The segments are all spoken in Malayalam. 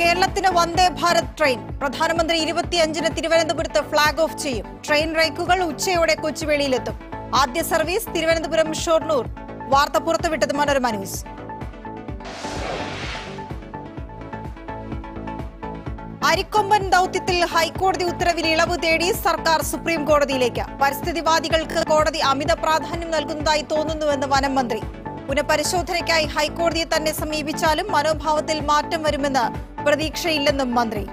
കേരളത്തിന് വന്ദേ ഭാരത് ട്രെയിൻ. പ്രധാനമന്ത്രി ഇരുപത്തിയഞ്ചിന് തിരുവനന്തപുരത്ത് ഫ്ളാഗ് ഓഫ് ചെയ്യും. ട്രെയിൻ റൈക്കുകൾ ഉച്ചയോടെ കൊച്ചുവേളിയിലെത്തും. ആദ്യ സർവീസ് തിരുവനന്തപുരം ഷൊർണൂർ. വാർത്ത പുറത്തുവിട്ടത് മനോരമ ന്യൂസ്. അരിക്കൊമ്പൻ ദൌത്യത്തിൽ ഹൈക്കോടതി ഉത്തരവിൽ ഇളവ് തേടി സർക്കാർ സുപ്രീം കോടതിയിലേക്ക്. പരിസ്ഥിതിവാദികൾക്ക് കോടതി അമിത പ്രാധാന്യം നൽകുന്നതായി തോന്നുന്നുവെന്ന് വനം മന്ത്രി. പുനഃപരിശോധനയ്ക്കായി ഹൈക്കോടതിയെ തന്നെ സമീപിച്ചാലും മനോഭാവത്തിൽ മാറ്റം വരുമെന്ന് പ്രതീക്ഷയില്ലെന്നും മന്ത്രി.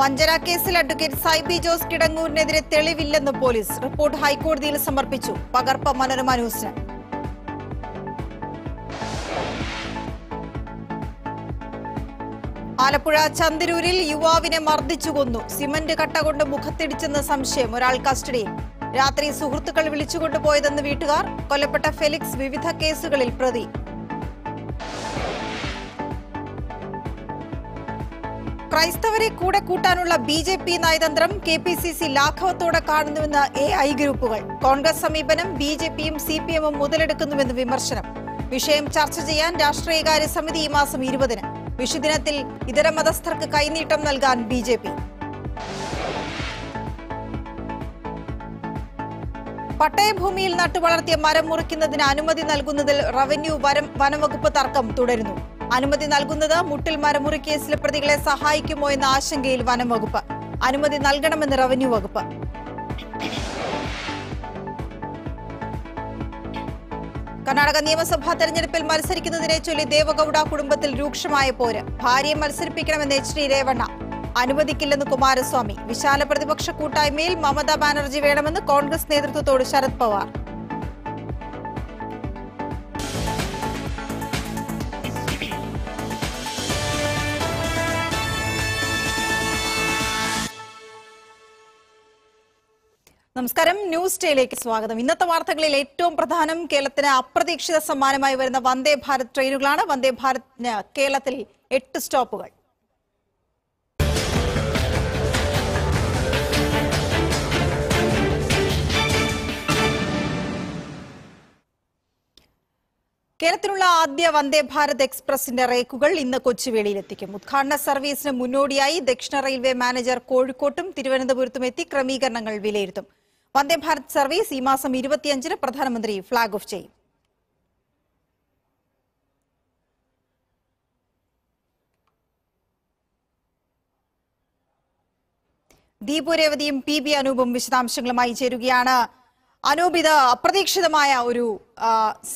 വഞ്ചന കേസിൽ അഡ്വക്കേറ്റ് സൈബി ജോസ് കിടങ്ങൂരിനെതിരെ തെളിവില്ലെന്ന് പോലീസ് റിപ്പോർട്ട് ഹൈക്കോടതിയിൽ സമർപ്പിച്ചു. പകർപ്പ് മനോരമ ന്യൂസിന്. ആലപ്പുഴ ചന്ദരൂരിൽ യുവാവിനെ മർദ്ദിച്ചു കൊന്നു. സിമന്റ് കട്ട കൊണ്ട് മുഖത്തിടിച്ചെന്ന് സംശയം. ഒരാൾ കസ്റ്റഡിയിൽ. രാത്രി സുഹൃത്തുക്കൾ വിളിച്ചുകൊണ്ടുപോയതെന്ന് വീട്ടുകാർ കൊല്ലപ്പെട്ട ഫെലിക്സ് വിവിധ കേസുകളിൽ പ്രതി. ക്രൈസ്തവരെ കൂടെ കൂട്ടാനുള്ള ബി ജെ പി നയതന്ത്രം കെ പി സി സി ലാഘവത്തോടെ കാണുന്നുവെന്ന് എ ഐ ഗ്രൂപ്പുകൾ. കോൺഗ്രസ് സമീപനം ബി ജെ പിയും സി പി എമ്മും മുതലെടുക്കുന്നുവെന്ന് വിമർശനം. വിഷയം ചർച്ച ചെയ്യാൻ രാഷ്ട്രീയകാര്യ സമിതി ഈ മാസം ഇരുപതിന്. വിഷുദിനത്തിൽ ഇതര മതസ്ഥർക്ക് കൈനീട്ടം നൽകാൻ ബി ജെ പി. പട്ടയഭൂമിയിൽ നട്ടുവളർത്തിയ മരം മുറിക്കുന്നതിന് അനുമതി നൽകുന്നതിൽ റവന്യൂ വരം വനംവകുപ്പ് തർക്കം തുടരുന്നു. അനുമതി നൽകുന്നത് മുട്ടിൽ മരമുറി കേസിലെ പ്രതികളെ സഹായിക്കുമോ എന്ന ആശങ്കയിൽ വനംവകുപ്പ്. അനുമതി നൽകണമെന്ന് റവന്യൂ വകുപ്പ്. കർണാടക നിയമസഭാ തെരഞ്ഞെടുപ്പിൽ മത്സരിക്കുന്നതിനെ ചൊല്ലി ദേവഗൌഡ കുടുംബത്തിൽ രൂക്ഷമായ പോര്. ഭാര്യയെ മത്സരിപ്പിക്കണമെന്ന് എച്ച് ഡി രേവണ്ണ. അനുവദിക്കില്ലെന്ന് കുമാരസ്വാമി. വിശാല പ്രതിപക്ഷ കൂട്ടായ്മയിൽ മമതാ ബാനർജി വേണമെന്ന് കോൺഗ്രസ് നേതൃത്വത്തോട് ശരത് പവാർ. നമസ്കാരം. ന്യൂസ് ഡേയിലേക്ക് സ്വാഗതം. ഇന്നത്തെ വാർത്തകളിൽ ഏറ്റവും പ്രധാനം കേരളത്തിന് അപ്രതീക്ഷിത സമ്മാനമായി വരുന്ന വന്ദേ ഭാരത് ട്രെയിനുകളാണ്. വന്ദേ ഭാരത് കേരളത്തിൽ എട്ട് സ്റ്റോപ്പുകൾ. കേരളത്തിലുള്ള ആദ്യ വന്ദേ ഭാരത് എക്സ്പ്രസിന്റെ റേക്കുകൾ ഇന്ന് കൊച്ചുവേളിയിലെത്തിക്കും. ഉദ്ഘാടന സർവീസിന് മുന്നോടിയായി ദക്ഷിണ റെയിൽവേ മാനേജർ കോഴിക്കോട്ടും തിരുവനന്തപുരത്തും എത്തി ക്രമീകരണങ്ങൾ വിലയിരുത്തും. വന്ദേ ഭാരത് സർവീസ് ഈ മാസം ഇരുപത്തിയഞ്ചിന് പ്രധാനമന്ത്രി ഫ്ളാഗ് ഓഫ് ചെയ്യും. ദീപു രേവതിയും പി ബി അനൂപും വിശദാംശങ്ങളുമായി ചേരുകയാണ്. അനൂപ് അപ്രതീക്ഷിതമായ ഒരു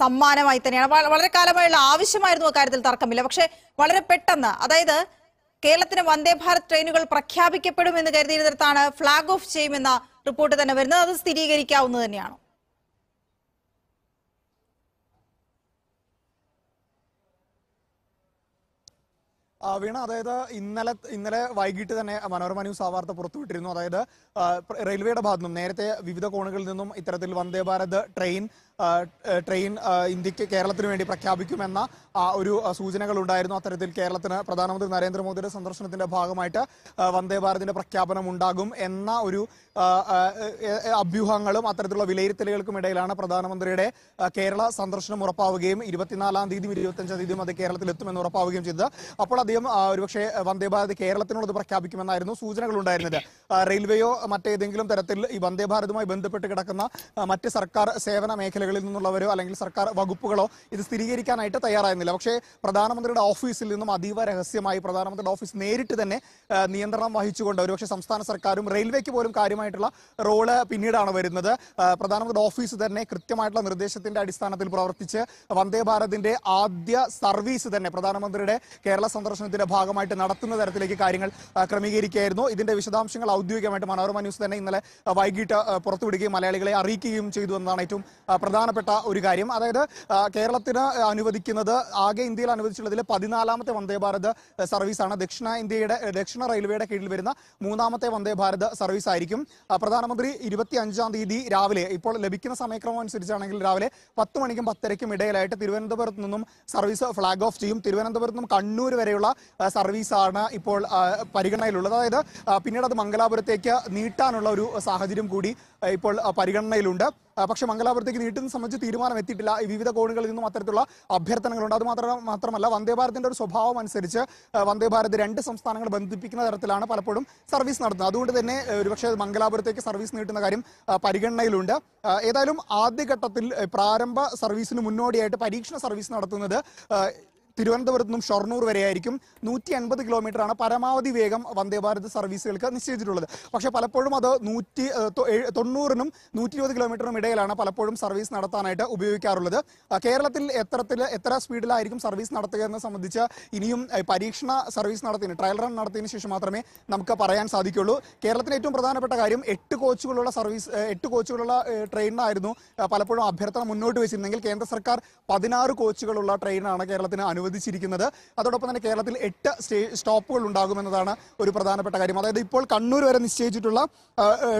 സമ്മാനമായി തന്നെയാണ്. വളരെ കാലമായുള്ള ആവശ്യമായിരുന്നു അക്കാര്യത്തിൽ തർക്കമില്ല. പക്ഷെ വളരെ പെട്ടെന്ന് അതായത് കേരളത്തിന് വന്ദേ ഭാരത് ട്രെയിനുകൾ പ്രഖ്യാപിക്കപ്പെടുമെന്ന് കരുതിയിരുന്നിടത്താണ് ഫ്ളാഗ് ഓഫ് ചെയ്യുമെന്ന റിപ്പോർട്ട് തന്നെ വരുന്നത്. അത് സ്ഥിരീകരിക്കാവുന്നത് തന്നെയാണ്. വീണ അതായത് ഇന്നലെ ഇന്നലെ വൈകിട്ട് തന്നെ മനോരമ ന്യൂസ് ആ വാർത്ത പുറത്തുവിട്ടിരുന്നു. അതായത് റെയിൽവേയുടെ ഭാഗത്തു നിന്നും നേരത്തെ വിവിധ കോണുകളിൽ നിന്നും ഇത്തരത്തിൽ വന്ദേ ഭാരത് ട്രെയിൻ ട്രെയിൻ ഇന്ത്യയ്ക്ക് കേരളത്തിന് വേണ്ടി പ്രഖ്യാപിക്കുമെന്ന ഒരു സൂചനകൾ ഉണ്ടായിരുന്നു അത്തരത്തിൽ കേരളത്തിന് പ്രധാനമന്ത്രി നരേന്ദ്രമോദിയുടെ സന്ദർശനത്തിന്റെ ഭാഗമായിട്ട് വന്ദേ ഭാരതിന്റെ പ്രഖ്യാപനം ഉണ്ടാകും എന്ന ഒരു അഭ്യൂഹങ്ങളും അത്തരത്തിലുള്ള വിലയിരുത്തലുകൾക്കും ഇടയിലാണ് പ്രധാനമന്ത്രിയുടെ കേരള സന്ദർശനം ഉറപ്പാവുകയും ഇരുപത്തിനാലാം തീയതിയും ഇരുപത്തഞ്ചാം തീയതിയും അത് കേരളത്തിൽ എത്തുമെന്ന് ഉറപ്പാവുകയും ചെയ്തത്. അപ്പോൾ അദ്ദേഹം ഒരുപക്ഷെ വന്ദേ ഭാരത് കേരളത്തിനുള്ളത് പ്രഖ്യാപിക്കുമെന്നായിരുന്നു സൂചനകൾ ഉണ്ടായിരുന്നത് റെയിൽവേയോ മറ്റേതെങ്കിലും തരത്തിൽ ഈ വന്ദേ ഭാരതുമായി ബന്ധപ്പെട്ട് കിടക്കുന്ന മറ്റ് സർക്കാർ സേവന മേഖലകളിൽ നിന്നുള്ളവരോ അല്ലെങ്കിൽ സർക്കാർ വകുപ്പുകളോ ഇത് സ്ഥിരീകരിക്കാനായിട്ട് തയ്യാറായിരുന്നില്ല. പക്ഷേ പ്രധാനമന്ത്രിയുടെ ഓഫീസിൽ നിന്നും അതീവ രഹസ്യമായി പ്രധാനമന്ത്രിയുടെ ഓഫീസ് നേരിട്ട് തന്നെ നിയന്ത്രണം വഹിച്ചുകൊണ്ട് ഒരുപക്ഷെ സംസ്ഥാന സർക്കാരും റെയിൽവേക്ക് പോലും കാര്യമായിട്ടുള്ള റോൾ പിന്നീടാണ് വരുന്നത്. പ്രധാനമന്ത്രിയുടെ ഓഫീസ് തന്നെ കൃത്യമായിട്ടുള്ള നിർദ്ദേശത്തിന്റെ അടിസ്ഥാനത്തിൽ പ്രവർത്തിച്ച് വന്ദേ ഭാരതിന്റെ ആദ്യ സർവീസ് തന്നെ പ്രധാനമന്ത്രിയുടെ കേരള സന്ദർശനത്തിന്റെ ഭാഗമായിട്ട് നടത്തുന്ന തരത്തിലേക്ക് കാര്യങ്ങൾ ക്രമീകരിക്കുകയായിരുന്നു. ഇതിന്റെ വിശദാംശങ്ങൾ ഔദ്യോഗികമായിട്ട് മനോരമ ന്യൂസ് തന്നെ ഇന്നലെ വൈകിട്ട് പുറത്തുവിടുകയും മലയാളികളെ അറിയിക്കുകയും ചെയ്തു എന്നതാണ് ഏറ്റവും പ്രധാനപ്പെട്ട ഒരു കാര്യം. അതായത് കേരളത്തിന് അനുവദിക്കുന്നത് ആകെ ഇന്ത്യയിൽ അനുവദിച്ചുള്ളതിൽ പതിനാലാമത്തെ വന്ദേ ഭാരത് സർവീസാണ്. ദക്ഷിണ ഇന്ത്യയുടെ ദക്ഷിണ റെയിൽവേയുടെ കീഴിൽ വരുന്ന മൂന്നാമത്തെ വന്ദേ ഭാരത് സർവീസ് ആയിരിക്കും പ്രധാനമന്ത്രി ഇരുപത്തി അഞ്ചാം തീയതി രാവിലെ ഇപ്പോൾ ലഭിക്കുന്ന സമയക്രമം അനുസരിച്ചാണെങ്കിൽ രാവിലെ പത്ത് മണിക്കും പത്തരയ്ക്കും ഇടയിലായിട്ട് തിരുവനന്തപുരത്ത് നിന്നും സർവീസ് ഫ്ളാഗ് ഓഫ് ചെയ്യും. തിരുവനന്തപുരത്ത് നിന്നും കണ്ണൂർ വരെയുള്ള സർവീസാണ് ഇപ്പോൾ പരിഗണനയിലുള്ളത്. അതായത് പിന്നീട് അത് മംഗലാപുരത്തേക്ക് നീട്ടാനുള്ള ഒരു സാഹചര്യം കൂടി ഇപ്പോൾ പരിഗണനയിലുണ്ട്. പക്ഷേ മംഗലാപുരത്തേക്ക് നീട്ടുന്ന സംബന്ധിച്ച് തീരുമാനം എത്തിയിട്ടില്ല. വിവിധ കോണുകളിൽ നിന്നും അത്തരത്തിലുള്ള അഭ്യർത്ഥനകളുണ്ട്. അത് മാത്രം മാത്രമല്ല വന്ദേ ഭാരതിന്റെ ഒരു സ്വഭാവം അനുസരിച്ച് വന്ദേ ഭാരത് രണ്ട് സംസ്ഥാനങ്ങൾ ബന്ധിപ്പിക്കുന്ന തരത്തിലാണ് പലപ്പോഴും സർവീസ് നടത്തുന്നത്. അതുകൊണ്ട് തന്നെ ഒരുപക്ഷെ മംഗലാപുരത്തേക്ക് സർവീസ് നീട്ടുന്ന കാര്യം പരിഗണനയിലുണ്ട്. ഏതായാലും ആദ്യഘട്ടത്തിൽ പ്രാരംഭ സർവീസിന് മുന്നോടിയായിട്ട് പരീക്ഷണ സർവീസ് നടത്തുന്നത് തിരുവനന്തപുരത്ത് നിന്നും ഷൊർണൂർ വരെയായിരിക്കും. നൂറ്റി അൻപത് കിലോമീറ്ററാണ് പരമാവധി വേഗം വന്ദേ ഭാരത് സർവീസുകൾക്ക് നിശ്ചയിച്ചിട്ടുള്ളത്. പക്ഷേ പലപ്പോഴും അത് നൂറ്റി തൊണ്ണൂറിനും നൂറ്റി ഇരുപത് കിലോമീറ്ററിനും ഇടയിലാണ് പലപ്പോഴും സർവീസ് നടത്താനായിട്ട് ഉപയോഗിക്കാറുള്ളത്. കേരളത്തിൽ എത്രത്തിൽ എത്ര സ്പീഡിലായിരിക്കും സർവീസ് നടത്തുക എന്ന് സംബന്ധിച്ച് ഇനിയും പരീക്ഷണ സർവീസ് നടത്തിയതിന് ട്രയൽ റൺ നടത്തിയതിനു ശേഷം മാത്രമേ നമുക്ക് പറയാൻ സാധിക്കുള്ളൂ കേരളത്തിന് ഏറ്റവും പ്രധാനപ്പെട്ട കാര്യം എട്ട് കോച്ചുകളുള്ള സർവീസ് എട്ട് കോച്ചുകളുള്ള ട്രെയിനിനായിരുന്നു പലപ്പോഴും അഭ്യർത്ഥന മുന്നോട്ട് വെച്ചിരുന്നെങ്കിൽ കേന്ദ്ര സർക്കാർ പതിനാറ് കോച്ചുകളുള്ള ട്രെയിനാണ് കേരളത്തിന് അനുവദിച്ചിരിക്കുന്നത്. അതോടൊപ്പം തന്നെ കേരളത്തിൽ എട്ട് സ്റ്റേ സ്റ്റോപ്പുകൾ ഉണ്ടാകുമെന്നതാണ് ഒരു പ്രധാനപ്പെട്ട കാര്യം. അതായത് ഇപ്പോൾ കണ്ണൂർ വരെ നിശ്ചയിച്ചിട്ടുള്ള